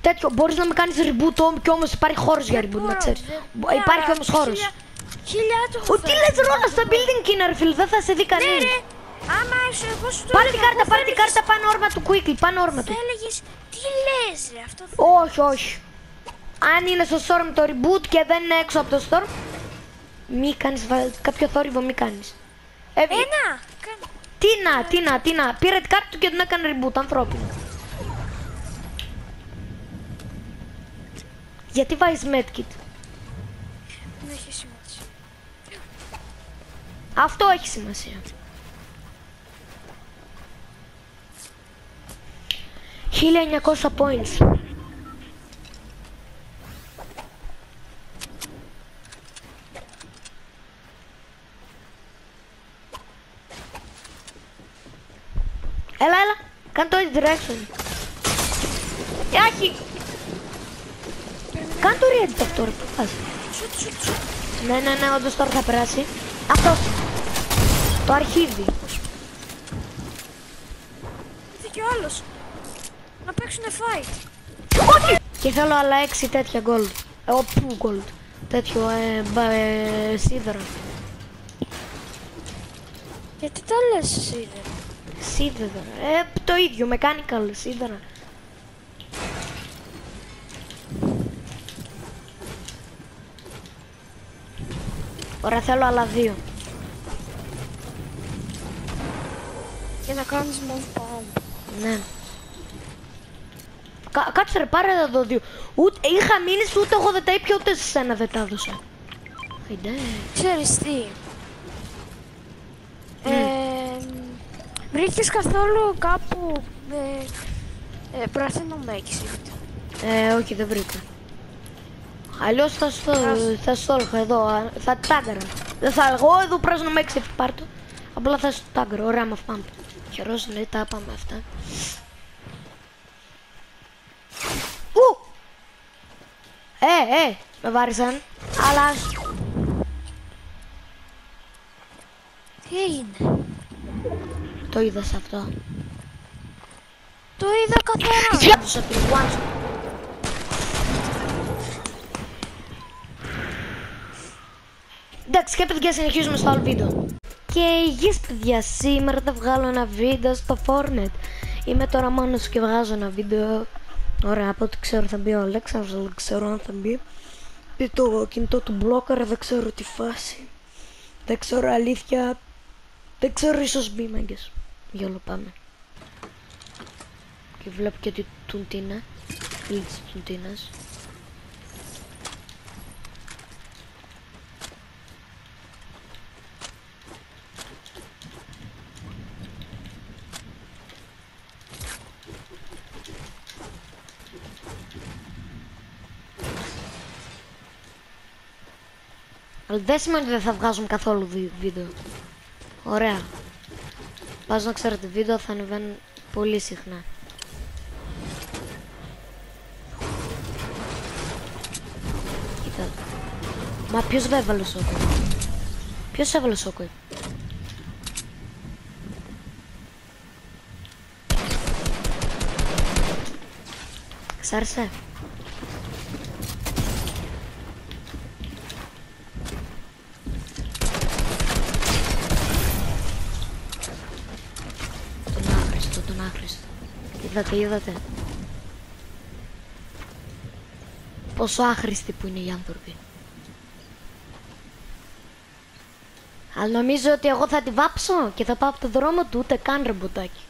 [SPEAKER 1] Τέτοιο, μπορείς να με κάνεις reboot όμ- και όμως υπάρχει χώρος για reboot, να
[SPEAKER 3] Μπορώ,
[SPEAKER 1] ξέρεις.
[SPEAKER 3] δεν-
[SPEAKER 1] Μπο-
[SPEAKER 3] ναι,
[SPEAKER 1] Υπάρχει
[SPEAKER 3] αλλά
[SPEAKER 1] όμως χώρος.
[SPEAKER 3] χίλια- Χίλια άτομα
[SPEAKER 1] Ο,
[SPEAKER 3] θα
[SPEAKER 1] τι
[SPEAKER 3] είναι.
[SPEAKER 1] λες ρόλο στα building είναι ρε φίλε, δεν θα σε δει
[SPEAKER 3] Ναι,
[SPEAKER 1] κανείς.
[SPEAKER 3] ρε, άμα σου, εγώ σου το
[SPEAKER 1] Πάρ'
[SPEAKER 3] έλεγα,
[SPEAKER 1] την κάρτα,
[SPEAKER 3] εγώ
[SPEAKER 1] πάρ'
[SPEAKER 3] θα
[SPEAKER 1] την
[SPEAKER 3] έλεγες-
[SPEAKER 1] κάρτα πάνω όρμα του quickly, πάνω όρμα
[SPEAKER 3] Θα
[SPEAKER 1] του.
[SPEAKER 3] έλεγες, τι λες ρε, αυτό θα...
[SPEAKER 1] Όχι, όχι. Αν είναι στο storm το reboot και δεν είναι έξω από το storm, μη κάνεις, βα- κάποιο θόρυβο μη κάνεις. Ε,
[SPEAKER 3] Ένα, κάνε.
[SPEAKER 1] τι να, τι να, τι να, πήρε την κάρτα του και τον έκανε reboot, ανθρώπινο. Γιατί βάζεις medkit;
[SPEAKER 3] Δεν έχει σημασία.
[SPEAKER 1] Αυτό έχει σημασία. 1900 points. Έλα, έλα. Κάνε το edge direction. Άχι. Κάνε το edit αυτό ρε, πού πας.
[SPEAKER 3] Σουτ, σουτ, σουτ.
[SPEAKER 1] Ναι, ναι, ναι, όντως τώρα θα περάσει. Αυτός. Το αρχίδι.
[SPEAKER 3] Ήρθε και ο άλλος. Να παίξουνε fight.
[SPEAKER 1] Και θέλω άλλα έξι τέτοια gold. Ε, ο, πού gold. Τέτοιο, ε, μπα, ε, σίδερα.
[SPEAKER 3] Γιατί τα λες εσύ, ρε.
[SPEAKER 1] Σίδερα. Ε, το ίδιο, mechanical, σίδερα. Ωραία, θέλω άλλα δύο.
[SPEAKER 3] Για να κάνεις move bomb.
[SPEAKER 1] Ναι. Κα, κάτσε ρε, πάρε τα το δύο. Ούτε, είχα μείνει σου, ούτε εγώ δεν τα ήπια, ούτε σε σένα δεν τα έδωσα. Φιντε.
[SPEAKER 3] Ξέρεις τι. Ε, βρήκες καθόλου κάπου ε, ε, πράσινο makeshift.
[SPEAKER 1] Ε, όχι, δεν βρήκα. Αλλιώς θα στο, θα στο έλεγα εδώ, α, θα τάγκαρα. Δεν θα έλεγα, «Ω, εδώ πράσινο με έξι, πάρ' το. Απλά θα στο τάγκαρα, ωραία με αυτά. Χαιρός είναι, τα είπαμε αυτά. Ου! Ε, ε, με βάρισαν. Αλλά ας-
[SPEAKER 3] Τι έγινε;
[SPEAKER 1] το είδα σε αυτό.
[SPEAKER 3] Το είδα καθαρά.
[SPEAKER 1] Διάβασα την one shot. Εντάξει και παιδιά συνεχίζουμε στο άλλο βίντεο Και γεια παιδιά, σήμερα θα βγάλω ένα βίντεο στο Fortnite Είμαι τώρα μόνος και βγάζω ένα βίντεο Ωραία, από ό,τι ξέρω θα μπει ο Αλέξανδρος, αλλά δεν ξέρω αν θα μπει Πει το κινητό του μπλόκαρα, δεν ξέρω τι φάση Δεν ξέρω αλήθεια Δεν ξέρω ίσως μπει μάγκες Για όλο πάμε και βλέπω και τη Τουντίνας. Φίλη της Τουντίνας. Δεν σημαίνει ότι δεν θα βγάζουμε καθόλου βι- βίντεο. Ωραία. Πας να ξέρετε, βίντεο θα ανεβαίνουν πολύ συχνά. Κοίτα. Μα ποιος δεν έβαλε σόκο; Ποιος έβαλε σόκο; Σ' άρεσε. Τον άχρηστο, τον άχρηστο. Είδατε, είδατε. Πόσο άχρηστοι που είναι οι άνθρωποι. Αλλά νομίζω ότι εγώ θα τη βάψω και θα πάω από το δρόμο του ούτε καν ρεμποτάκι.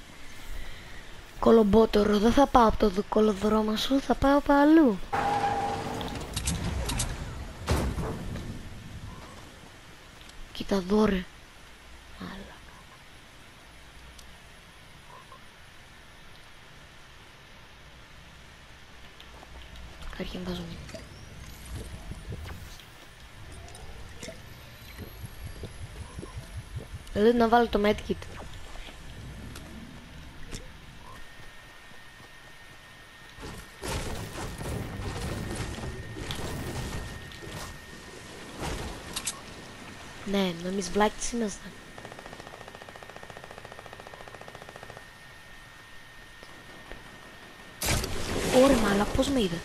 [SPEAKER 1] Κολομπότορο, δεν θα πάω από το δ- κολοδρόμο σου, θα πάω από αλλού. Κοίτα εδώ ρε. Μαλάκα. Καταρχήν βάζω μία. Δηλαδή να βάλω το medkit. Ναι, νομίζεις βλάκης ήμασταν. Ωρε μάλα, πώς με είδε;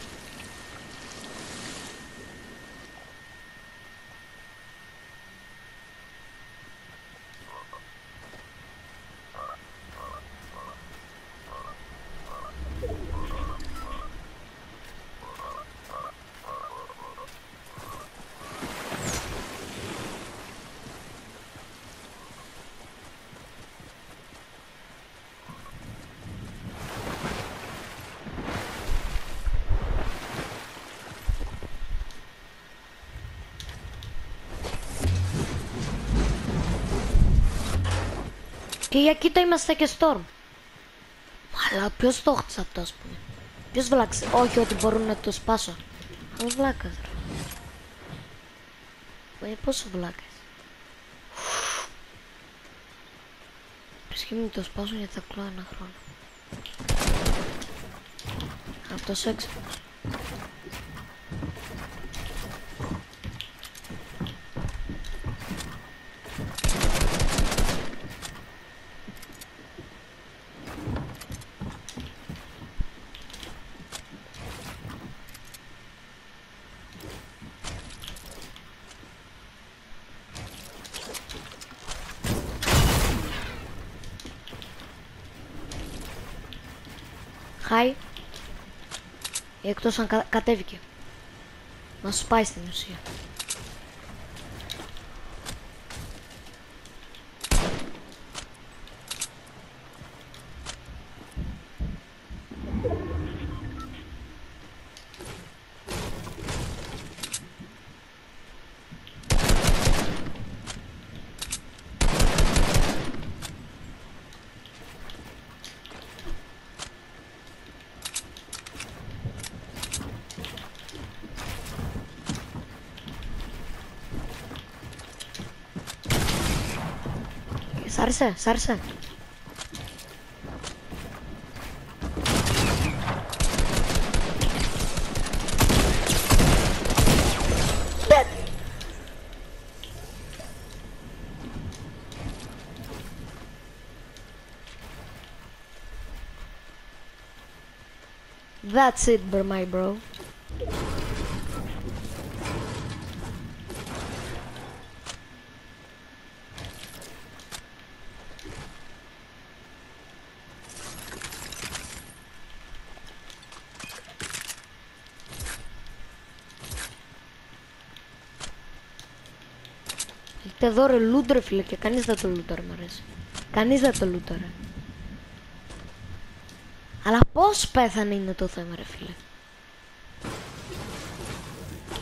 [SPEAKER 1] Και για κοίτα είμαστε και Storm. Αλλά ποιος το χτίσε αυτό ας πούμε; Ποιος βλάξε; Όχι ότι μπορούν να το σπάσω. Αλλά βλάκας ρε. Ε, πόσο βλάκας; Πες και μην το σπάσω γιατί θα κλώ ένα χρόνο. Αυτός έξω. Χάι. Εκτός αν κα- κατέβηκε. Να σου πάει στην ουσία. Σ' άρεσε, σ' άρεσε. Dead. That's it, bro, my bro. Είτε εδώ ρε λούντρε φίλε και κανείς δεν το λούταρε μ' αρέσει. Κανείς δεν το λούταρε. Αλλά πώς πέθανε είναι το θέμα ρε φίλε.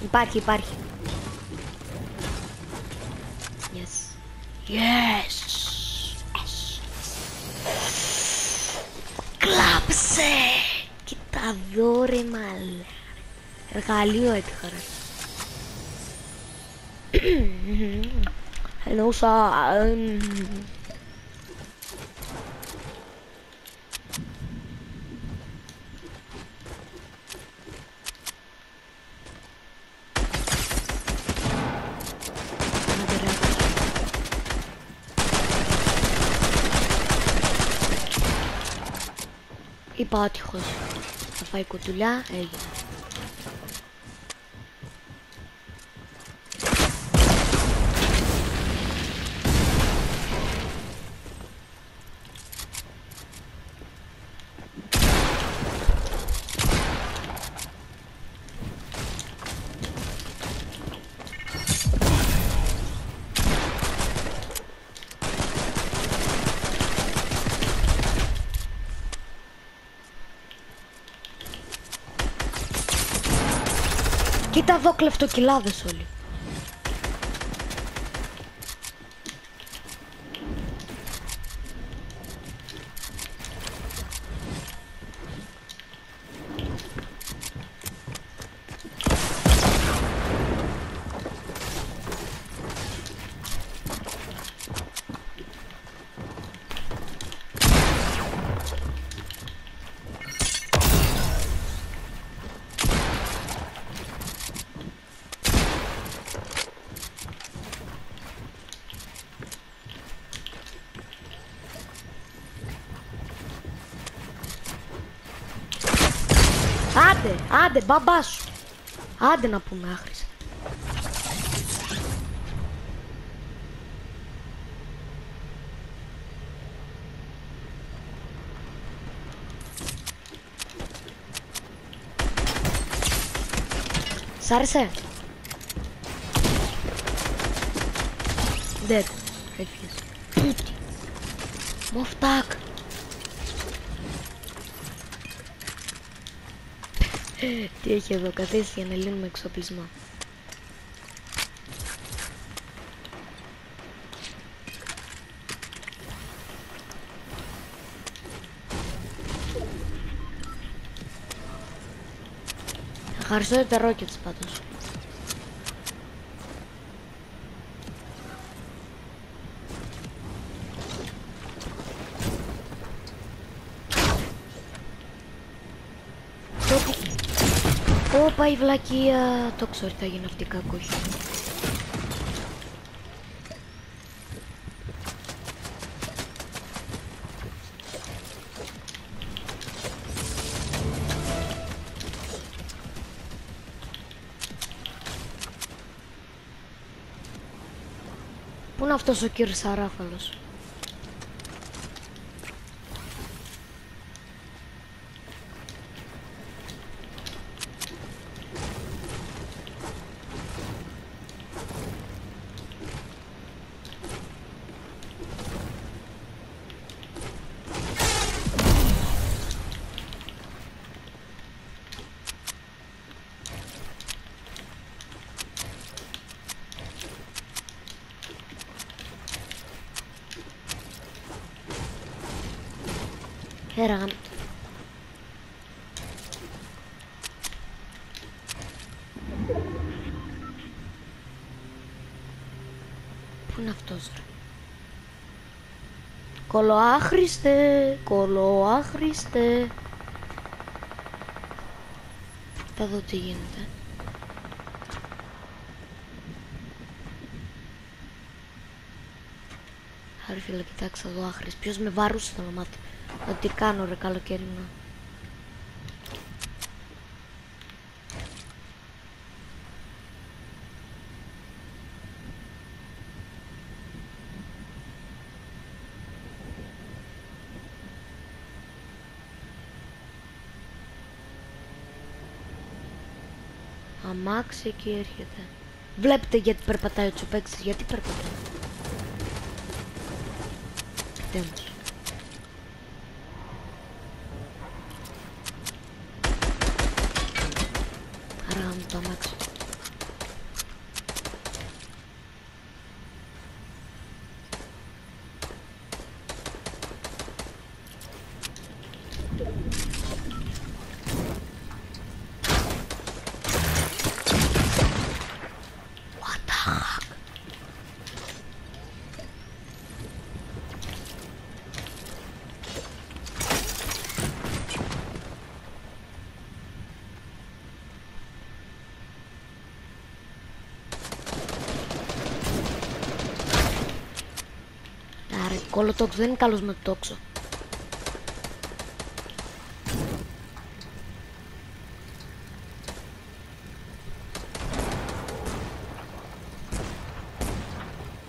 [SPEAKER 1] Υπάρχει, υπάρχει. Yes. Yes. yes. Κλάψε. Κοίτα εδώ ρε μαλά. Εργαλείο έτυχα ρε. Εννοούσα... εμ, άντε ρε. Είπα άτυχος. Θα φάει κουτουλιά, έγινε. Κοίτα εδώ κλεφτοκυλάδες όλοι. Άντε, άντε, μπαμπά σου. Άντε να πούμε άχρηστα. Σ' άρεσε; Dead. Έφυγες. Τούτη. Μοφτάκ. Τι έχει εδώ, καθίσει για να λύνουμε εξοπλισμό. Ευχαριστώ για τα rockets πάντως. Όπα η βλακεία. Το ξέρω ότι θα γίνει αυτή κακούχη. Πού είναι αυτός ο κύριος Σαράφαλος. Πέρα γάμ. Πού είναι αυτός ρε. Κολοάχρηστε, κολοάχρηστε. Θα δω τι γίνεται. Άρη φίλε, κοιτάξτε εδώ άχρης. Ποιος με βάρουσε το μάτι. Να τι κάνω ρε καλοκαίρινα. Αμάξι εκεί έρχεται. Βλέπετε γιατί περπατάει ο τσοπέξης, γιατί περπατάει. Τέλος. Άρα μου το αμάξι. Άρα, κολοτόξο δεν είναι καλός με το τόξο.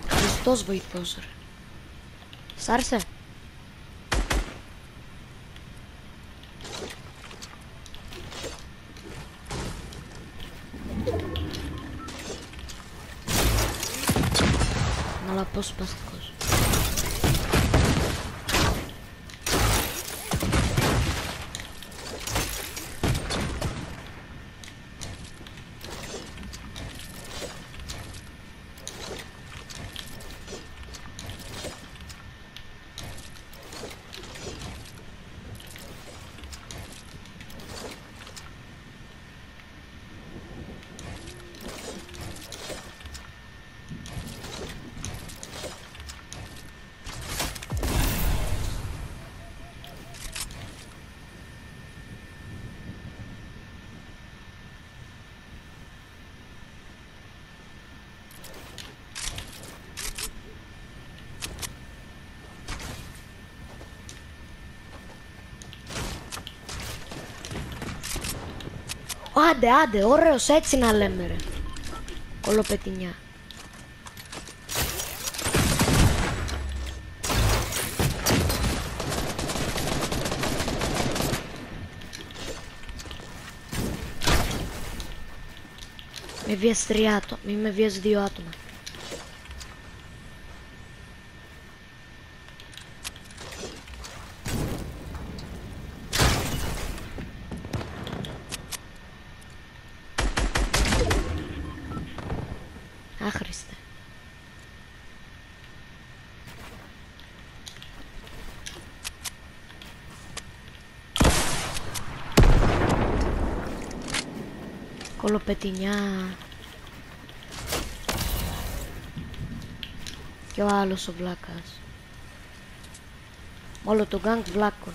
[SPEAKER 1] Χριστός βοηθός ρε. Σ' άρεσε; Αλλά πώς σπαστικός. Άντε, άντε, ωραίος έτσι να λέμε ρε. Κολοπετινιά. Με βίας τρία άτομα, μη με βίας δύο άτομα. Κολοπετινιά. Και ο άλλος ο βλάκας. Όλο το γκάγκ βλάκων.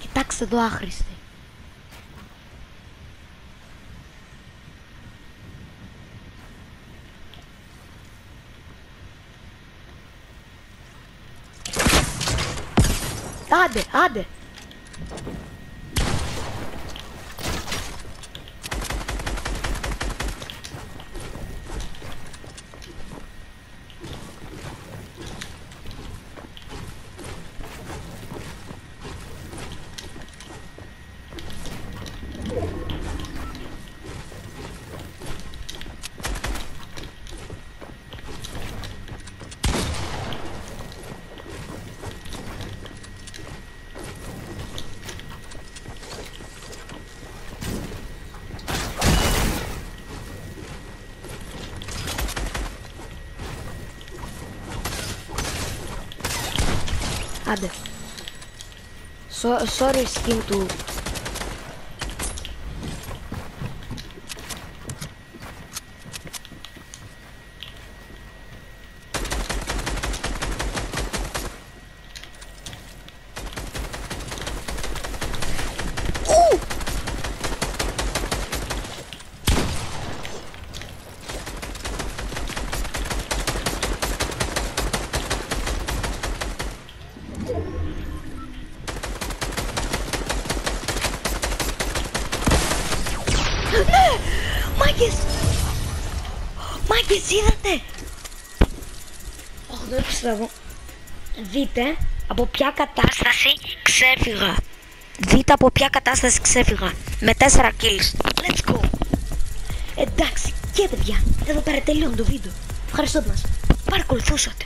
[SPEAKER 1] Κοιτάξτε εδώ άχρηστη. Άντε, άντε. Άντε. So- sorry skin του. Ου! Ναι! Μάγκες! Μάγκες, είδατε! Όχι, δεν το πιστεύω. Δείτε από ποια κατάσταση ξέφυγα. Δείτε από ποια κατάσταση ξέφυγα. Με 4 kills. Let's go. Εντάξει, και παιδιά, εδώ πέρα τελειώνει το βίντεο. Ευχαριστώ που μας παρακολουθούσατε.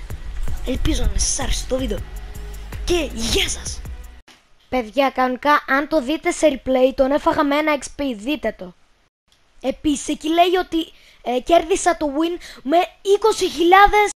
[SPEAKER 1] Ελπίζω να σας άρεσε το βίντεο. Και γεια σας! Παιδιά, κανονικά, αν το δείτε σε replay, τον έφαγα με ένα XP, δείτε το. Επίσης, εκεί λέει ότι ε, κέρδισα το win με 20.000